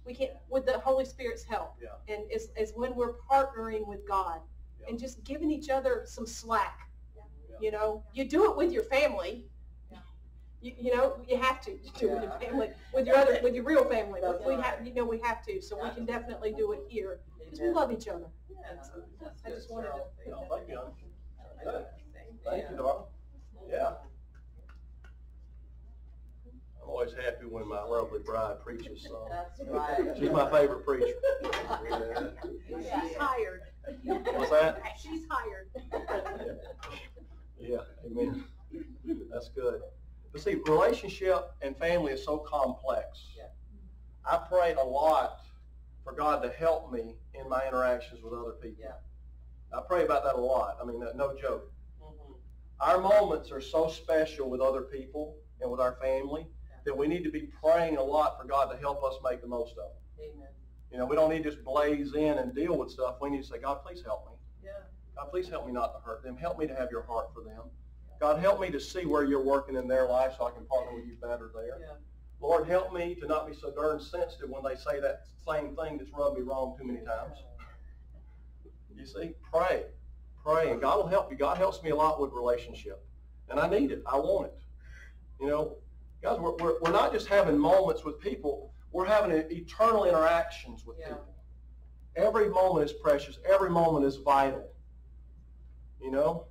Speaker 4: We can with the Holy Spirit's help.
Speaker 3: Yeah.
Speaker 4: And it's, it's when we're partnering with God
Speaker 3: Yeah.
Speaker 4: and just giving each other some slack.
Speaker 2: Yeah.
Speaker 4: You know, you do it with your family. You, you know, you have to do it with your family, with your other, with your real family. But we have, you know, we have to. So we can definitely do it here because we love each other.
Speaker 2: Yeah,
Speaker 4: That's-
Speaker 2: that's
Speaker 4: I just wanted to-
Speaker 2: Cheryl.
Speaker 3: Thank you.
Speaker 2: Good.
Speaker 3: Thank you, darling. Yeah. I'm always happy when my lovely bride preaches, so.
Speaker 2: That's right.
Speaker 3: She's my favorite preacher.
Speaker 4: She's hired.
Speaker 3: What's that?
Speaker 4: She's hired.
Speaker 3: Yeah, amen. That's good. But see, relationship and family is so complex.
Speaker 2: Yeah.
Speaker 3: I pray a lot for God to help me in my interactions with other people.
Speaker 2: Yeah.
Speaker 3: I pray about that a lot. I mean, no joke.
Speaker 2: Mhm.
Speaker 3: Our moments are so special with other people and with our family that we need to be praying a lot for God to help us make the most of them.
Speaker 2: Amen.
Speaker 3: You know, we don't need to just blaze in and deal with stuff. We need to say, God, please help me. God, please help me not to hurt them. Help me to have your heart for them. God, help me to see where you're working in their life so I can partner with you better there.
Speaker 2: Yeah.
Speaker 3: Lord, help me to not be so darn sensitive when they say that same thing that's rubbed me wrong too many times. You see, pray, pray, and God will help you. God helps me a lot with relationship, and I need it. I want it. You know, guys, we're, we're, we're not just having moments with people. We're having eternal interactions with
Speaker 2: Yeah.
Speaker 3: people. Every moment is precious. Every moment is vital. You know,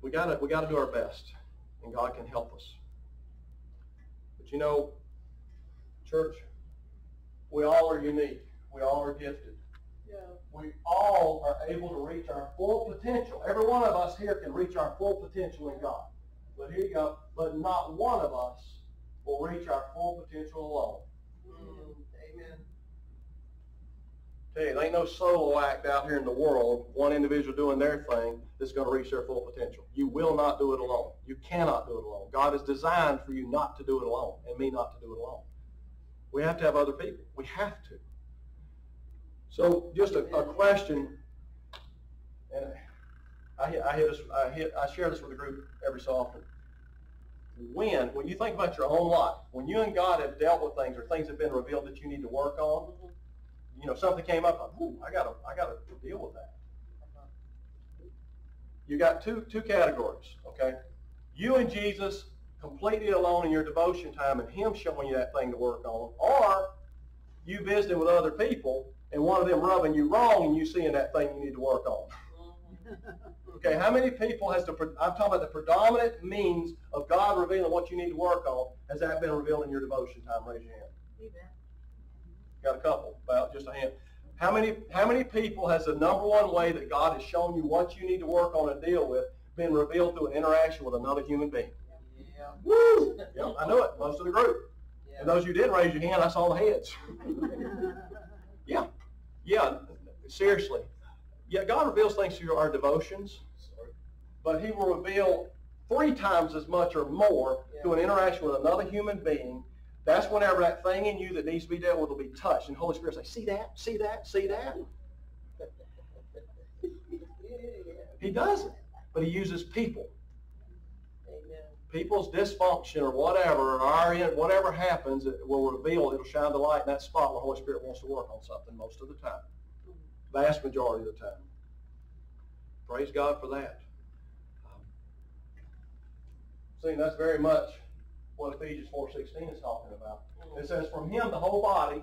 Speaker 3: we gotta we gotta do our best, and God can help us. But you know, church, we all are unique. We all are gifted
Speaker 2: Yeah.
Speaker 3: we all are able to reach our full potential. Every one of us here can reach our full potential in God. But here you go. But not one of us will reach our full potential alone.
Speaker 2: Mhm.
Speaker 3: You, there ain't no solo act out here in the world, one individual doing their thing that's going to reach their full potential. You will not do it alone. You cannot do it alone. God is designed for you not to do it alone, and me not to do it alone. We have to have other people. We have to. So just a, a question, and I I hit, this, I hit, I share this with the group every so often. When, when you think about your own life, when you and God have dealt with things or things have been revealed that you need to work on, you know, something came up, Ooh, I gotta, I gotta deal with that. You got two, two categories, okay? You and Jesus completely alone in your devotion time and him showing you that thing to work on, or you visiting with other people and one of them rubbing you wrong and you seeing that thing you need to work on.
Speaker 2: Mhm.
Speaker 3: Okay, how many people has the, I'm talking about the predominant means of God revealing what you need to work on, has that been revealed in your devotion time? Raise your hand. Got a couple, about just a hand. How many, how many people has the number one way that God has shown you what you need to work on and deal with been revealed through an interaction with another human being?
Speaker 2: Yeah.
Speaker 3: Woo! Yeah, I know it, most of the group.
Speaker 2: Yeah.
Speaker 3: And those who didn't raise your hand, I saw the heads. Yeah, yeah, seriously. Yeah, God reveals things through our devotions, but he will reveal three times as much or more through an interaction with another human being. That's whenever that thing in you that needs to be dealt with will be touched. And the Holy Spirit will say, see that, see that, see that? He doesn't, but he uses people.
Speaker 2: Amen.
Speaker 3: People's dysfunction or whatever, or our, in- whatever happens, it will reveal, it'll shine the light in that spot where the Holy Spirit wants to work on something most of the time. Vast majority of the time. Praise God for that. Um, see, that's very much what Ephesians 4.16 is talking about. It says, from him the whole body,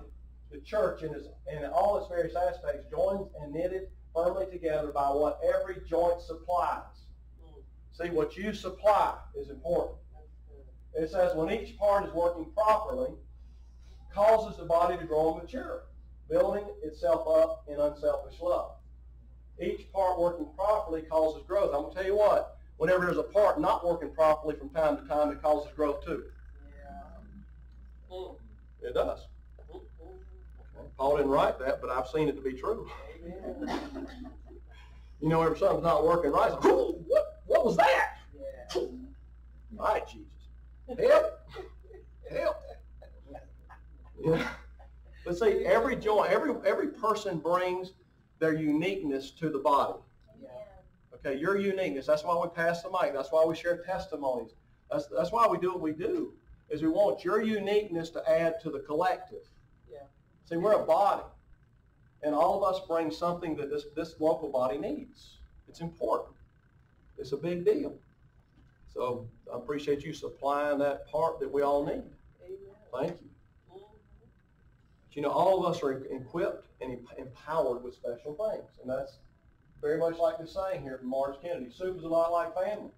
Speaker 3: the church in, in all its various aspects, joined and knitted firmly together by what every joint supplies. See, what you supply is important. It says when each part is working properly, causes the body to grow and mature, building itself up in unselfish love. Each part working properly causes growth. I'm going to tell you what, whenever there's a part not working properly from time to time, it causes growth too.
Speaker 2: Yeah. Mm.
Speaker 3: It does.
Speaker 2: Mm, mm.
Speaker 3: Paul didn't write that, but I've seen it to be true. You know, if something's not working right, like, what, what was that?
Speaker 2: Yeah.
Speaker 3: All right, Jesus. Help. Help. Yeah. But see, every joint, every every person brings their uniqueness to the body. Okay, your uniqueness. That's why we pass the mic. That's why we share testimonies. That's that's why we do what we do. Is we want your uniqueness to add to the collective.
Speaker 2: Yeah.
Speaker 3: See, we're a body, and all of us bring something that this this local body needs. It's important. It's a big deal. So I appreciate you supplying that part that we all need.
Speaker 2: Amen.
Speaker 3: Thank you. But you know, all of us are equipped and empowered with special things. And that's very much like the saying here from Marge Kennedy. Soup is a lot like family.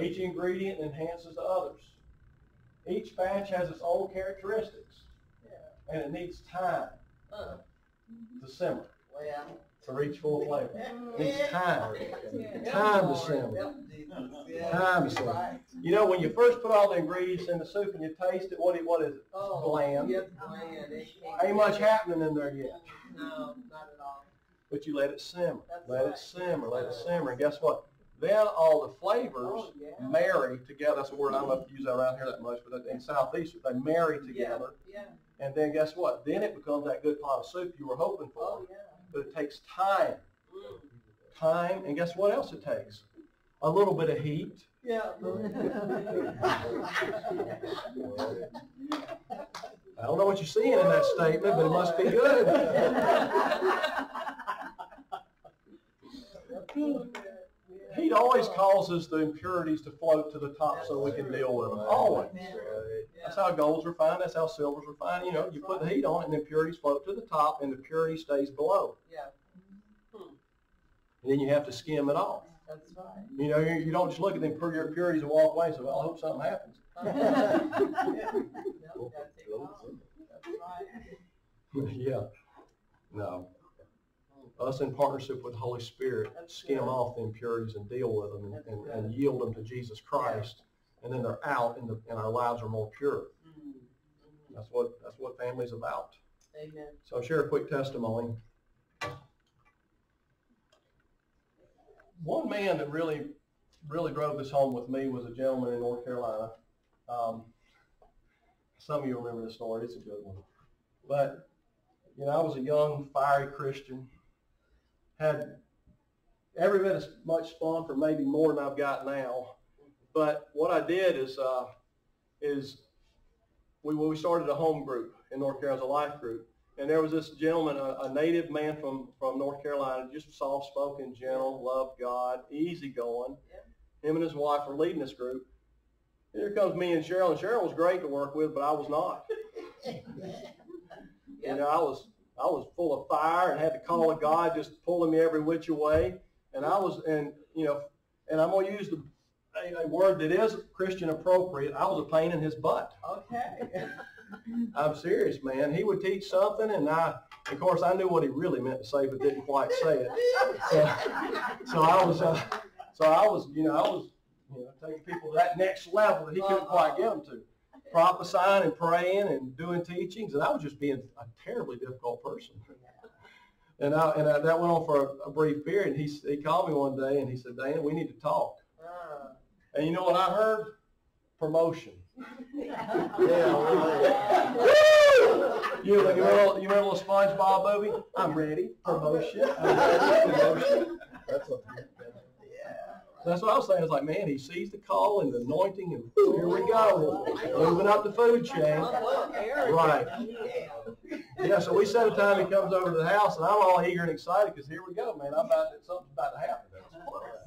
Speaker 3: Each ingredient enhances the others. Each batch has its own characteristics.
Speaker 2: Yeah.
Speaker 3: And it needs time
Speaker 2: Huh.
Speaker 3: to simmer,
Speaker 2: Well.
Speaker 3: to reach full flavor. It needs time.
Speaker 2: Yeah.
Speaker 3: Time to simmer.
Speaker 2: Yeah.
Speaker 3: Time to simmer.
Speaker 2: Right.
Speaker 3: You know, when you first put all the ingredients in the soup and you taste it, what, it- what is it?
Speaker 2: Oh,
Speaker 3: Bland.
Speaker 2: Yes, bland.
Speaker 3: Ain't much happening in there yet.
Speaker 2: No, not at all.
Speaker 3: But you let it simmer.
Speaker 2: That's
Speaker 3: Let it simmer. Let it simmer. And guess what? Then all the flavors
Speaker 2: Oh, yeah.
Speaker 3: marry together. That's a word I don't know if you use that around here that much, but in Southeast, they marry together.
Speaker 2: Yeah,
Speaker 3: And then guess what? Then it becomes that good pot of soup you were hoping
Speaker 2: yeah. Oh,
Speaker 3: for.
Speaker 2: yeah.
Speaker 3: But it takes time.
Speaker 2: Mm.
Speaker 3: Time. And guess what else it takes? A little bit of heat.
Speaker 2: Yeah.
Speaker 3: I don't know what you're seeing in that statement, but it must be good. Heat always causes the impurities to float to the top so we can deal with them. Always. That's how gold's are refined. That's how silver's are refined. You know, you put the heat on it and the impurities float to the top and the purity stays below.
Speaker 2: Yeah,
Speaker 3: And then you have to skim it off.
Speaker 2: that's right.
Speaker 3: You know, you, you don't just look at them pure impurities and walk away and say, well, I hope something happens.
Speaker 2: Yeah, you
Speaker 3: Us in partnership with the Holy Spirit, skim off the impurities and deal with them and, and, and yield them to Jesus Christ. And then they're out and, the, and our lives are more pure.
Speaker 2: Mm. Mhm.
Speaker 3: That's what, that's what family's about.
Speaker 2: Amen.
Speaker 3: So I'll share a quick testimony. One man that really, really drove this home with me was a gentleman in North Carolina. Um, some of you remember the story. It's a good one. But, you know, I was a young, fiery Christian. Had every bit as much fun for maybe more than I've got now. But what I did is, uh, is we, we started a home group in North Carolina, a life group. And there was this gentleman, a, a native man from, from North Carolina, just soft-spoken, gentle, loved God, easygoing. Him and his wife were leading this group. Here comes me and Cheryl, and Cheryl was great to work with, but I was not. You know, I was I was full of fire and had the call of God just pulling me every which way. And I was, and you know, and I'm gonna use the a, a word that is Christian appropriate. I was a pain in his butt.
Speaker 2: Okay.
Speaker 3: I'm serious, man. He would teach something, and I, of course, I knew what he really meant to say, but didn't quite say it. So, so I was, uh, so I was, you know, I was, you know, taking people to that next level that he couldn't quite get them to, prophesying and praying and doing teachings, and I was just being a terribly difficult person. And I, and I, that went on for a, a brief period. And he, he called me one day and he said, Dana, we need to talk.
Speaker 2: Ah.
Speaker 3: And you know what I heard? Promotion.
Speaker 2: Yeah,
Speaker 3: You, you remember, you remember the SpongeBob movie? I'm ready. Promotion. I'm ready. Promotion.
Speaker 5: That's a,
Speaker 3: That's what I was saying. It's like, man, he sees the call and the anointing, and here we go, moving up the food chain. Right. Yeah, so we set a time. He comes over to the house, and I'm all eager and excited because here we go, man. I'm about to, something's about to happen.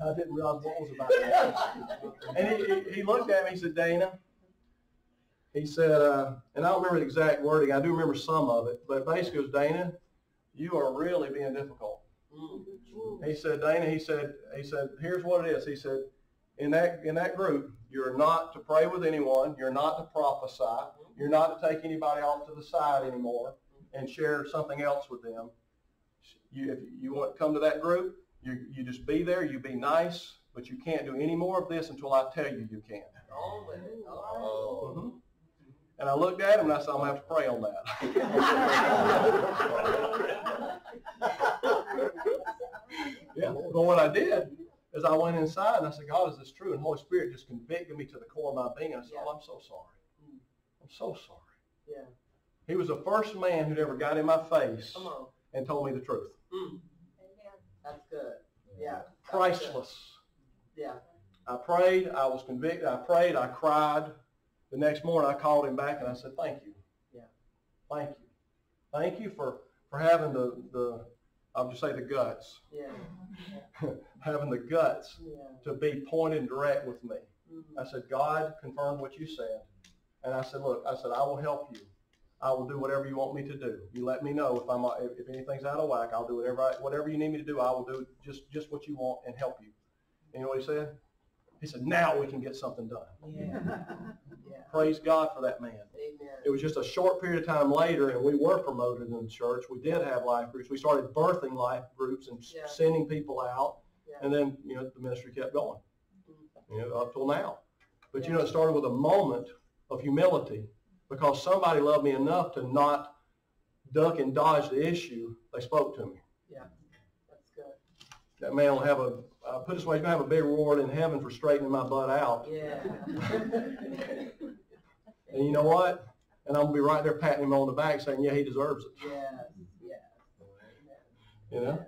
Speaker 3: I didn't realize what was about to happen. And he, he, looked at me. He said, Dana, he said, uh, and I don't remember the exact wording, I do remember some of it, but basically it was, Dana, you are really being difficult. He said, Dana, he said, he said, here's what it is. He said, in that, in that group, you're not to pray with anyone, you're not to prophesy, you're not to take anybody off to the side anymore and share something else with them. You, if you want to come to that group, you, you just be there, you be nice, but you can't do any more of this until I tell you you can.
Speaker 2: On with it. All
Speaker 3: Mhm. And I looked at him and I said, I'm gonna have to pray on that. Yeah, but what I did is I went inside and I said, God, is this true? And Holy Spirit just convicted me to the core of my being. I said, oh, I'm so sorry. I'm so sorry.
Speaker 2: Yeah.
Speaker 3: He was the first man who'd ever got in my face and told me the truth.
Speaker 2: Mm. That's good. Yeah. That's good.
Speaker 3: Priceless.
Speaker 2: Yeah.
Speaker 3: I prayed, I was convicted, I prayed, I cried. The next morning I called him back and I said, thank you.
Speaker 2: Yeah.
Speaker 3: Thank you. Thank you for, for having the, the, I'll just say the guts,
Speaker 2: Yeah.
Speaker 3: having the guts
Speaker 2: Yeah.
Speaker 3: to be pointed and direct with me.
Speaker 2: Mhm.
Speaker 3: I said, God confirmed what you said. And I said, look, I said, I will help you. I will do whatever you want me to do. You let me know if I'm, if, if anything's out of whack, I'll do whatever, I, whatever you need me to do, I will do just, just what you want and help you. And you know what he said? He said, now we can get something done.
Speaker 2: Yeah. Yeah.
Speaker 3: Praise God for that man. It was just a short period of time later, and we were promoted in the church. We did have life groups. We started birthing life groups and
Speaker 2: Yeah.
Speaker 3: sending people out,
Speaker 2: Yeah.
Speaker 3: and then you know the ministry kept going,
Speaker 2: Mhm.
Speaker 3: you know, up till now. But you know, it started with a moment of humility because somebody loved me enough to not duck and dodge the issue. They spoke to me.
Speaker 2: Yeah, That's good.
Speaker 3: That man will have a uh, put this way, he's gonna have a big reward in heaven for straightening my butt out.
Speaker 2: Yeah.
Speaker 3: And you know what? And I'm gonna be right there patting him on the back, saying, "Yeah, he deserves it."
Speaker 2: Yes. Yes.
Speaker 3: You know.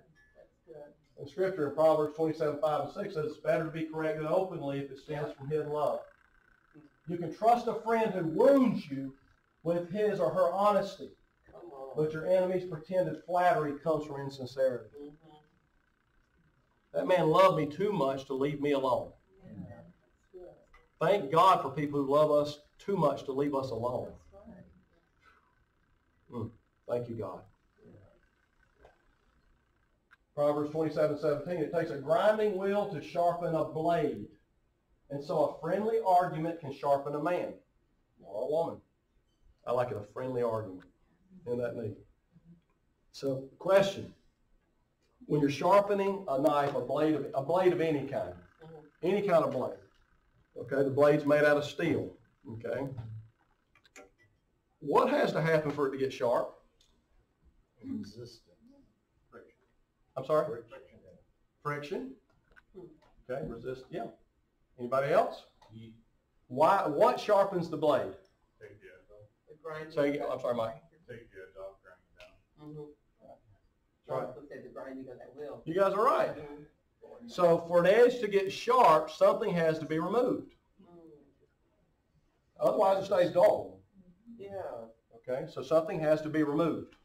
Speaker 3: In scripture in Proverbs 27, 5 and 6 says it's better to be corrected openly if it stems from hidden love. You can trust a friend who wounds you with his or her honesty, but your enemy's pretended flattery comes from insincerity.
Speaker 2: Mhm.
Speaker 3: That man loved me too much to leave me alone.
Speaker 2: Yeah.
Speaker 3: Thank God for people who love us too much to leave us alone. Thank you, God. Proverbs 27, 17, it takes a grinding wheel to sharpen a blade. And so a friendly argument can sharpen a man or a woman. I like it, a friendly argument. Isn't that neat? So, question. When you're sharpening a knife, a blade of, a blade of any kind,
Speaker 2: Mhm.
Speaker 3: any kind of blade, okay, the blade's made out of steel, okay? What has to happen for it to get sharp?
Speaker 5: Resistance. Friction.
Speaker 3: I'm sorry?
Speaker 5: Friction.
Speaker 3: Friction.
Speaker 2: Hmm.
Speaker 3: Okay, resist, yeah. Anybody else? Why, what sharpens the blade?
Speaker 5: Take the edge off.
Speaker 2: The grinding.
Speaker 3: Say again, I'm sorry, Mike.
Speaker 5: Take the edge off, grind it down.
Speaker 2: Mhm.
Speaker 3: Right.
Speaker 2: I was gonna say the grinding that wheel.
Speaker 3: You guys are right.
Speaker 2: Mhm.
Speaker 3: So for an edge to get sharp, something has to be removed.
Speaker 2: Mm.
Speaker 3: Otherwise it stays dull.
Speaker 2: Yeah.
Speaker 3: Okay, so something has to be removed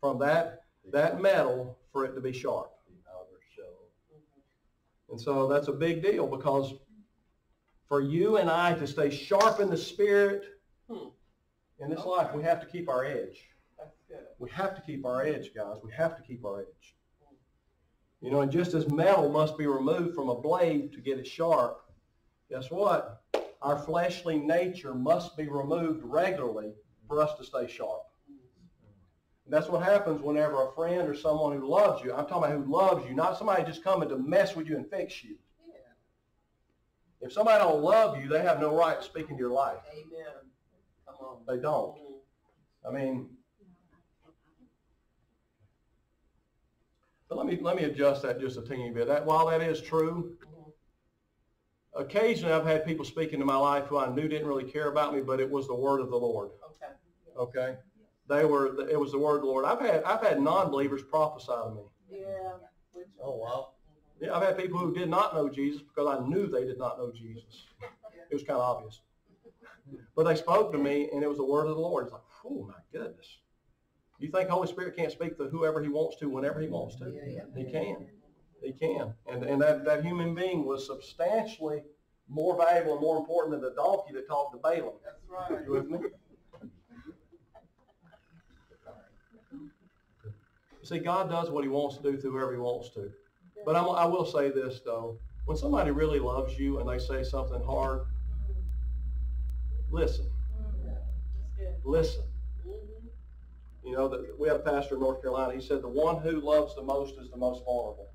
Speaker 3: from that, that metal for it to be sharp.
Speaker 5: The outer shell.
Speaker 3: And so that's a big deal because for you and I to stay sharp in the spirit
Speaker 2: Hmm.
Speaker 3: in this life, we have to keep our edge. We have to keep our edge, guys. We have to keep our edge. You know, and just as metal must be removed from a blade to get it sharp, guess what? Our fleshly nature must be removed regularly for us to stay sharp. That's what happens whenever a friend or someone who loves you, I'm talking about who loves you, not somebody just coming to mess with you and fix you.
Speaker 2: Yeah.
Speaker 3: If somebody don't love you, they have no right to speak into your life.
Speaker 2: Amen. Come on.
Speaker 3: They don't. I mean, but let me, let me adjust that just a teeny bit. That, while that is true, occasionally I've had people speak into my life who I knew didn't really care about me, but it was the word of the Lord.
Speaker 2: Okay.
Speaker 3: Okay? They were, it was the word of the Lord. I've had, I've had non-believers prophesy to me.
Speaker 2: Yeah.
Speaker 3: Oh, wow. Yeah, I've had people who did not know Jesus because I knew they did not know Jesus. It was kind of obvious. But they spoke to me and it was the word of the Lord. It's like, oh my goodness. You think Holy Spirit can't speak to whoever he wants to whenever he wants to?
Speaker 2: Yeah, yeah.
Speaker 3: He can. He can. And, and that, that human being was substantially more valuable and more important than the donkey that talked to Balaam.
Speaker 2: That's right.
Speaker 3: You with me? See, God does what he wants to do through whoever he wants to. But I'm, I will say this though, when somebody really loves you and they say something hard, listen, listen. You know, that we had a pastor in North Carolina, he said, the one who loves the most is the most vulnerable.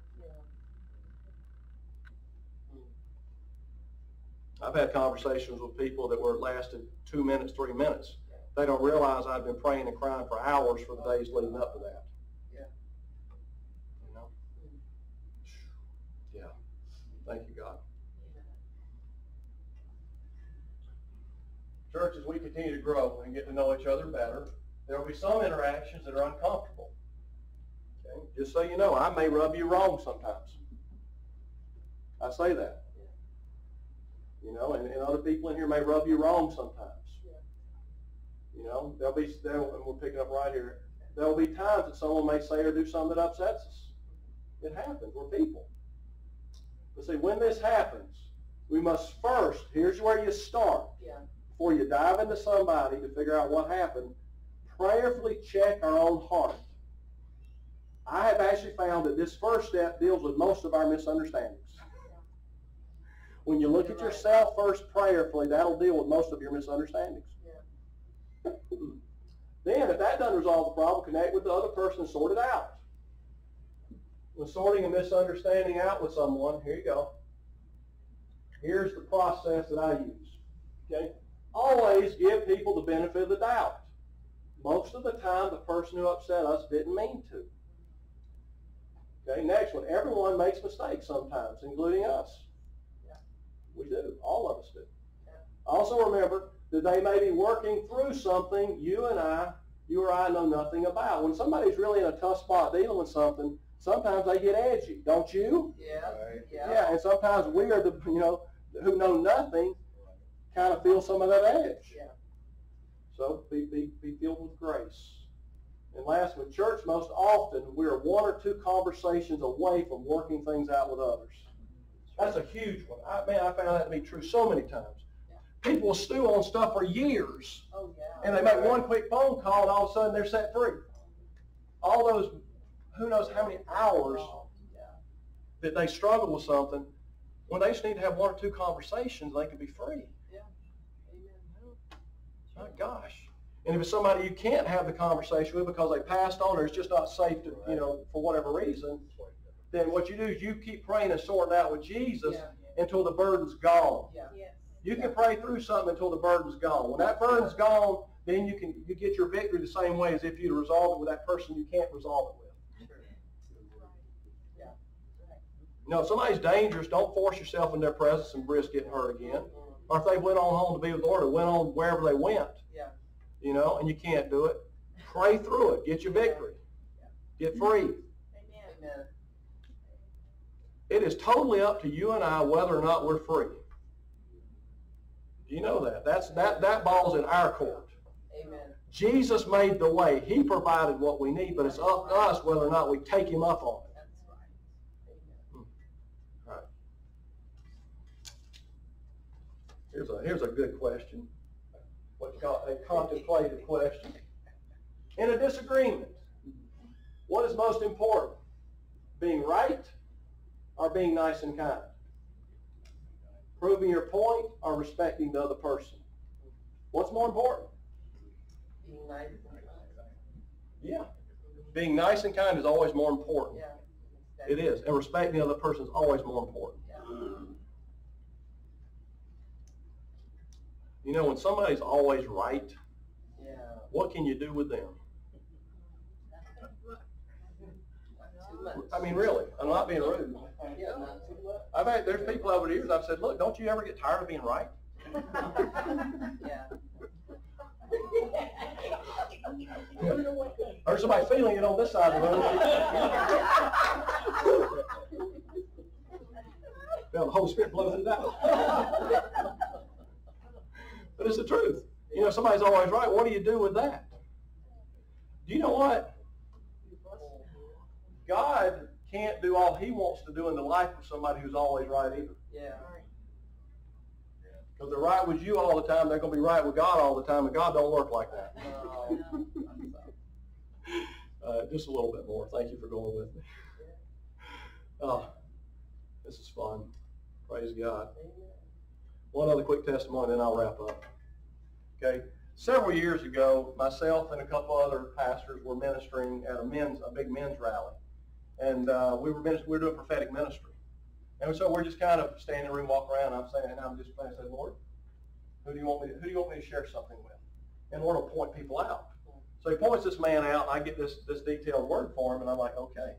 Speaker 3: I've had conversations with people that were lasted two minutes, three minutes. They don't realize I've been praying and crying for hours for the days leading up to that.
Speaker 2: Yeah.
Speaker 3: You know? Yeah. Thank you, God. Church, as we continue to grow and get to know each other better, there will be some interactions that are uncomfortable. Okay? Just so you know, I may rub you wrong sometimes. I say that. You know, and, and other people in here may rub you wrong sometimes. You know, there'll be, there'll, and we're picking up right here, there'll be times that someone may say or do something that upsets us. It happens. We're people. But see, when this happens, we must first, here's where you start.
Speaker 4: Yeah.
Speaker 3: Before you dive into somebody to figure out what happened, prayerfully check our own heart. I have actually found that this first step deals with most of our misunderstandings. When you look at yourself first prayerfully, that'll deal with most of your misunderstandings. then, if that doesn't resolve the problem, connect with the other person and sort it out. When sorting a misunderstanding out with someone, here you go. Here's the process that I use. Okay? Always give people the benefit of the doubt. Most of the time, the person who upset us didn't mean to. Okay, next one. Everyone makes mistakes sometimes, including us. Yeah. We do. All of us do. Also remember that they may be working through something you and I, you or I know nothing about. When somebody's really in a tough spot dealing with something, sometimes they get edgy, don't you?
Speaker 2: Yeah,
Speaker 3: Yeah,
Speaker 2: yeah.
Speaker 3: and sometimes we are the, you know, who know nothing, kind of feel some of that edge.
Speaker 2: Yeah.
Speaker 3: So be, be, be filled with grace. And last, with church, most often we are one or two conversations away from working things out with others. That's a huge one. I, man, I found that to be true so many times. People stew on stuff for years,
Speaker 2: Oh, yeah.
Speaker 3: and they make one quick phone call, and all of a sudden they're set free. All those, who knows how many hours oh,
Speaker 2: Yeah.
Speaker 3: that they struggle with something, when they just need to have one or two conversations, they can be free.
Speaker 2: Amen.
Speaker 3: My gosh. And if it's somebody you can't have the conversation with because they passed on or it's just not safe to, you know, for whatever reason, then what you do is you keep praying and sorting it out with Jesus
Speaker 2: Yeah.
Speaker 3: until the burden's gone.
Speaker 2: Yeah.
Speaker 4: Yes.
Speaker 3: You can pray through something until the burden's gone. When that burden's gone, then you can you get your victory the same way as if you'd resolved it with that person you can't resolve it with.
Speaker 2: Yeah.
Speaker 3: You know, if somebody's dangerous, don't force yourself in their presence and risk getting hurt again. Or if they went on home to be with the Lord or went on wherever they went,
Speaker 2: Yeah.
Speaker 3: you know, and you can't do it, pray through it. Get your victory. Yeah. Get free.
Speaker 2: Amen.
Speaker 3: It is totally up to you and I whether or not we're free. Do you know that? That's that that ball's in our court.
Speaker 2: Amen.
Speaker 3: Jesus made the way. He provided what we need, but it's up to us whether or not we take him up on it.
Speaker 2: That's right. Amen.
Speaker 3: Here's a here's a good question. What's called a contemplative question. In a disagreement, what is most important? Being right or being nice and kind? Proving your point or respecting the other person? What's more important?
Speaker 2: Being nice and kind.
Speaker 3: Yeah. Being nice and kind is always more important.
Speaker 2: Yeah.
Speaker 3: It is. And respecting the other person is always more important.
Speaker 2: Yeah.
Speaker 3: You know, when somebody's always right,
Speaker 2: Yeah.
Speaker 3: what can you do with them?
Speaker 2: Not too much.
Speaker 3: I mean, really, I'm not being rude.
Speaker 2: Yeah, not too much.
Speaker 3: I've had, there's people over the years, I've said, look, don't you ever get tired of being right?
Speaker 2: Yeah.
Speaker 3: Or somebody feeling it on this side of the room. Well, the Holy Spirit blows it out. But it's the truth. You know, somebody's always right. What do you do with that? Do you know what? God can't do all he wants to do in the life of somebody who's always right either.
Speaker 2: Yeah.
Speaker 3: Because they're right with you all the time, they're gonna be right with God all the time, and God don't work like that.
Speaker 2: No,
Speaker 3: Uh, just a little bit more. Thank you for going with me. Oh, this is fun. Praise God. One other quick testimony, then I'll wrap up. Okay, several years ago, myself and a couple other pastors were ministering at a men's, a big men's rally, and uh, we were ministering, we were doing prophetic ministry, and so we're just kind of standing in the room, walking around. I'm saying, and I'm just saying, Lord, who do you want me? To, who do you want me to share something with? And Lord will point people out. So he points this man out, and I get this this detailed word for him, and I'm like, okay.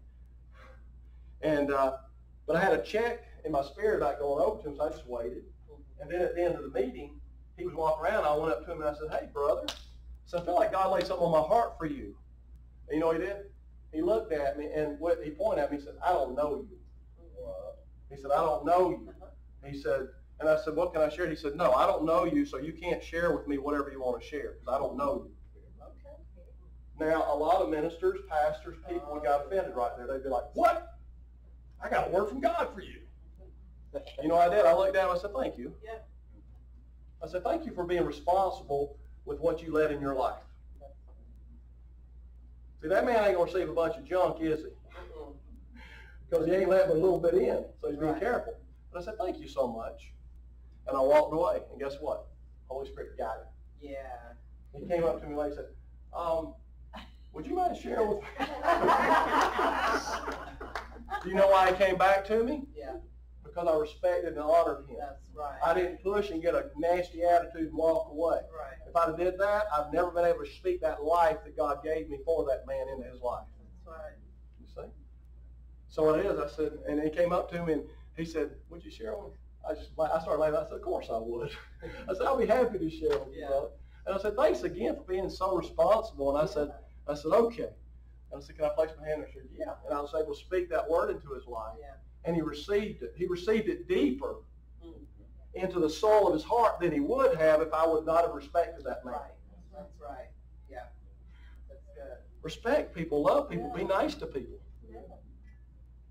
Speaker 3: And uh, but I had a check in my spirit about going over to him, so I just waited. And then at the end of the meeting, he was walking around. I went up to him and I said, "Hey, brother," so I feel like God laid something on my heart for you. And you know what he did? He looked at me and what he pointed at me. He said, "I don't know you." He said, "I don't know you." He said, and I said, "What can I share?" He said, "No, I don't know you, so you can't share with me whatever you want to share because I don't know you." Okay. Now, a lot of ministers, pastors, people got offended right there. They'd be like, "What? I got a word from God for you." You know what I did? I looked down and I said, "Thank you."
Speaker 2: Yeah.
Speaker 3: I said, "Thank you for being responsible with what you led in your life." See, that man ain't gonna receive a bunch of junk, is he? Because he ain't letting but a little bit in, so he's being
Speaker 2: Right.
Speaker 3: careful. But I said, "Thank you so much," and I walked away. And guess what? Holy Spirit got him.
Speaker 2: Yeah.
Speaker 3: He came up to me later and said, um, would you mind sharing with me? Do you know why he came back to me?
Speaker 2: Yeah,
Speaker 3: Because I respected and honored him.
Speaker 2: that's right.
Speaker 3: I didn't push and get a nasty attitude and walk away.
Speaker 2: Right,
Speaker 3: If I'd did that, I've never been able to speak that life that God gave me for that man into his life.
Speaker 2: that's right.
Speaker 3: You see? So it is. I said, and he came up to me and he said, would you share with me? I just, I started laughing. I said, of course I would. I said, I'll be happy to share with
Speaker 2: Yeah.
Speaker 3: brother. And I said, thanks again for being so responsible. And I said, I said, okay. And I said, can I place my hand? And I said, yeah. And I was able to speak that word into his life.
Speaker 2: Yeah.
Speaker 3: And he received it. He received it deeper
Speaker 2: Mm.
Speaker 3: into the soul of his heart than he would have if I would not have respected that man.
Speaker 2: Right, that's right. Yeah, that's good.
Speaker 3: Respect people, love people, be nice to people.
Speaker 2: Yeah.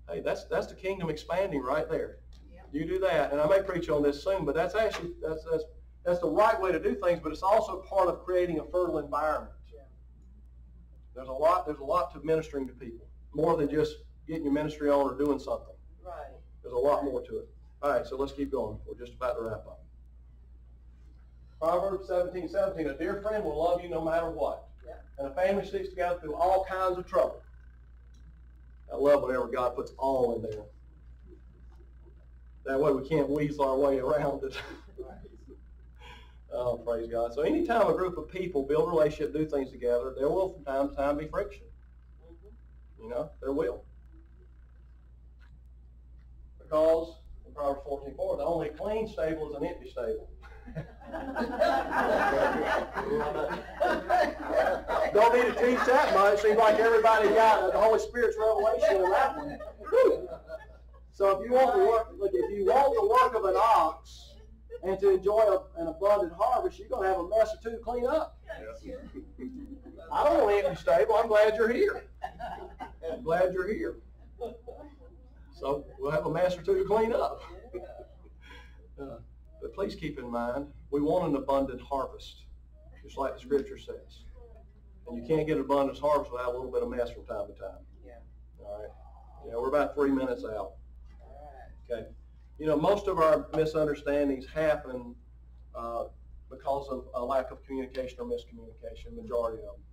Speaker 3: Hey, that's that's the kingdom expanding right there.
Speaker 2: Yeah.
Speaker 3: You do that, and I may preach on this soon, but that's actually that's that's that's the right way to do things, but it's also part of creating a fertile environment.
Speaker 2: Yeah.
Speaker 3: There's a lot there's a lot to ministering to people, more than just getting your ministry on or doing something.
Speaker 2: Right.
Speaker 3: There's a lot more to it. All right, so let's keep going. We're just about to wrap up. Proverbs 17, 17, a dear friend will love you no matter what.
Speaker 2: Yeah.
Speaker 3: And a family sticks together through all kinds of trouble. I love whenever God puts all in there. That way we can't weasel our way around it. oh, praise God. So anytime a group of people build a relationship, do things together, there will from time to time be friction.
Speaker 2: Mhm.
Speaker 3: You know, there will. Because in Proverbs 14, 4, the only clean stable is an empty stable. Don't need to teach that much. Seems like everybody got the Holy Spirit's revelation in that one. So if you want the work, look, if you want the work of an ox and to enjoy a, an abundant harvest, you're going to have a mess or two to clean up. I don't want an empty stable. I'm glad you're here. I'm glad you're here. So we'll have a mess or two to clean up. Uh, but please keep in mind, we want an abundant harvest, just like the scripture says. And you can't get an abundant harvest without a little bit of mess from time to time.
Speaker 2: Yeah.
Speaker 3: All right. Yeah, we're about three minutes out.
Speaker 2: All right.
Speaker 3: Okay. You know, most of our misunderstandings happen uh, because of a lack of communication or miscommunication, majority of them.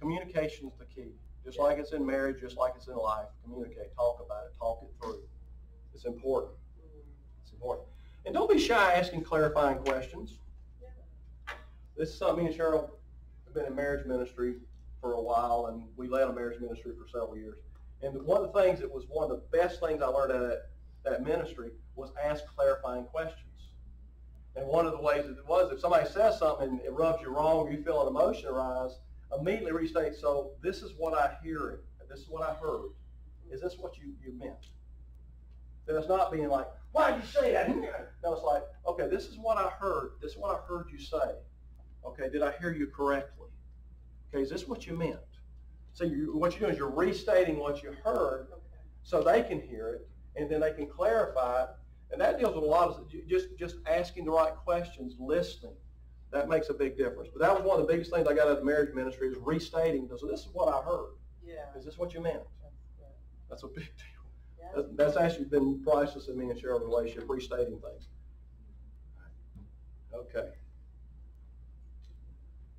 Speaker 3: Communication is the key. Just like it's in marriage, just like it's in life, communicate, talk about it, talk it through. It's important. It's important. And don't be shy asking clarifying questions. This is something me and Cheryl have been in marriage ministry for a while, and we led a marriage ministry for several years. And one of the things that was one of the best things I learned of that, that ministry was ask clarifying questions. And one of the ways that it was, if somebody says something and it rubs you wrong you feel an emotion arise, immediately restate, so this is what I hear, this is what I heard. Is this what you, you meant? Then it's not being like, why did you say that? No, it's like, okay, this is what I heard. This is what I heard you say. Okay, did I hear you correctly? Okay, is this what you meant? So you, what you're doing is you're restating what you heard so they can hear it, and then they can clarify it. And that deals with a lot of, just, just asking the right questions, listening. That makes a big difference. But that was one of the biggest things I got out of the marriage ministry is restating, so this is what I heard.
Speaker 2: Yeah.
Speaker 3: Is this what you meant?
Speaker 2: That's.
Speaker 3: That's a big deal.
Speaker 2: Yeah.
Speaker 3: That's, that's actually been priceless in me and Cheryl's relationship, restating things. Okay.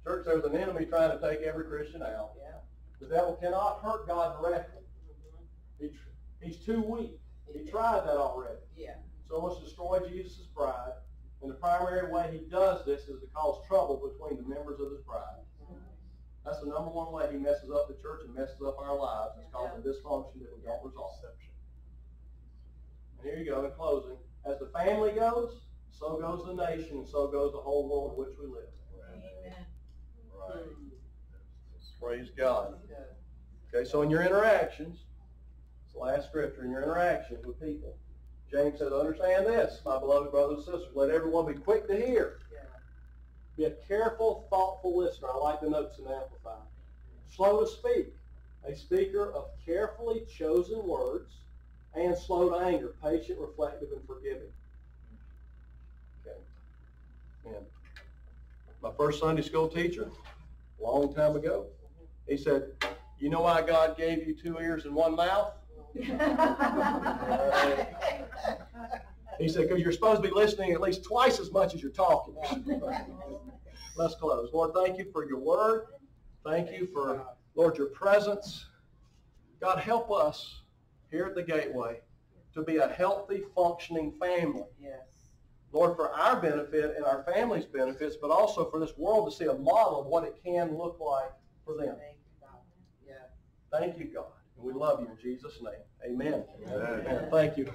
Speaker 3: Church, there's an enemy trying to take every Christian out.
Speaker 2: Yeah.
Speaker 3: The devil cannot hurt God directly. Mm-hmm. He, tr- he's too weak. He tried that already.
Speaker 2: Yeah.
Speaker 3: So he wants to destroy Jesus' bride. And the primary way he does this is to cause trouble between the members of his bride. That's the number one way he messes up the church and messes up our lives. It's causing dysfunction that we don't resolve. And here you go, in closing. As the family goes, so goes the nation, and so goes the whole world in which we live.
Speaker 2: Amen.
Speaker 5: Right.
Speaker 3: Praise God. Okay, so in your interactions, it's the last scripture, in your interactions with people, James says, understand this, my beloved brothers and sisters, let everyone be quick to hear. Be a careful, thoughtful listener. I like the notes in Amplify. Slow to speak, a speaker of carefully chosen words, and slow to anger, patient, reflective, and forgiving. Okay. And my first Sunday school teacher, a long time ago, he said, you know why God gave you two ears and one mouth? He said, because you're supposed to be listening at least twice as much as you're talking. Let's close. Lord, thank you for your word. Thank you for, Lord, your presence. God, help us here at the Gateway to be a healthy, functioning family.
Speaker 2: Yes.
Speaker 3: Lord, for our benefit and our family's benefits, but also for this world to see a model of what it can look like for them.
Speaker 2: Thank you, God. Yeah.
Speaker 3: Thank you, God. And we love you in Jesus' name. Amen.
Speaker 5: Amen.
Speaker 3: Amen. Thank you.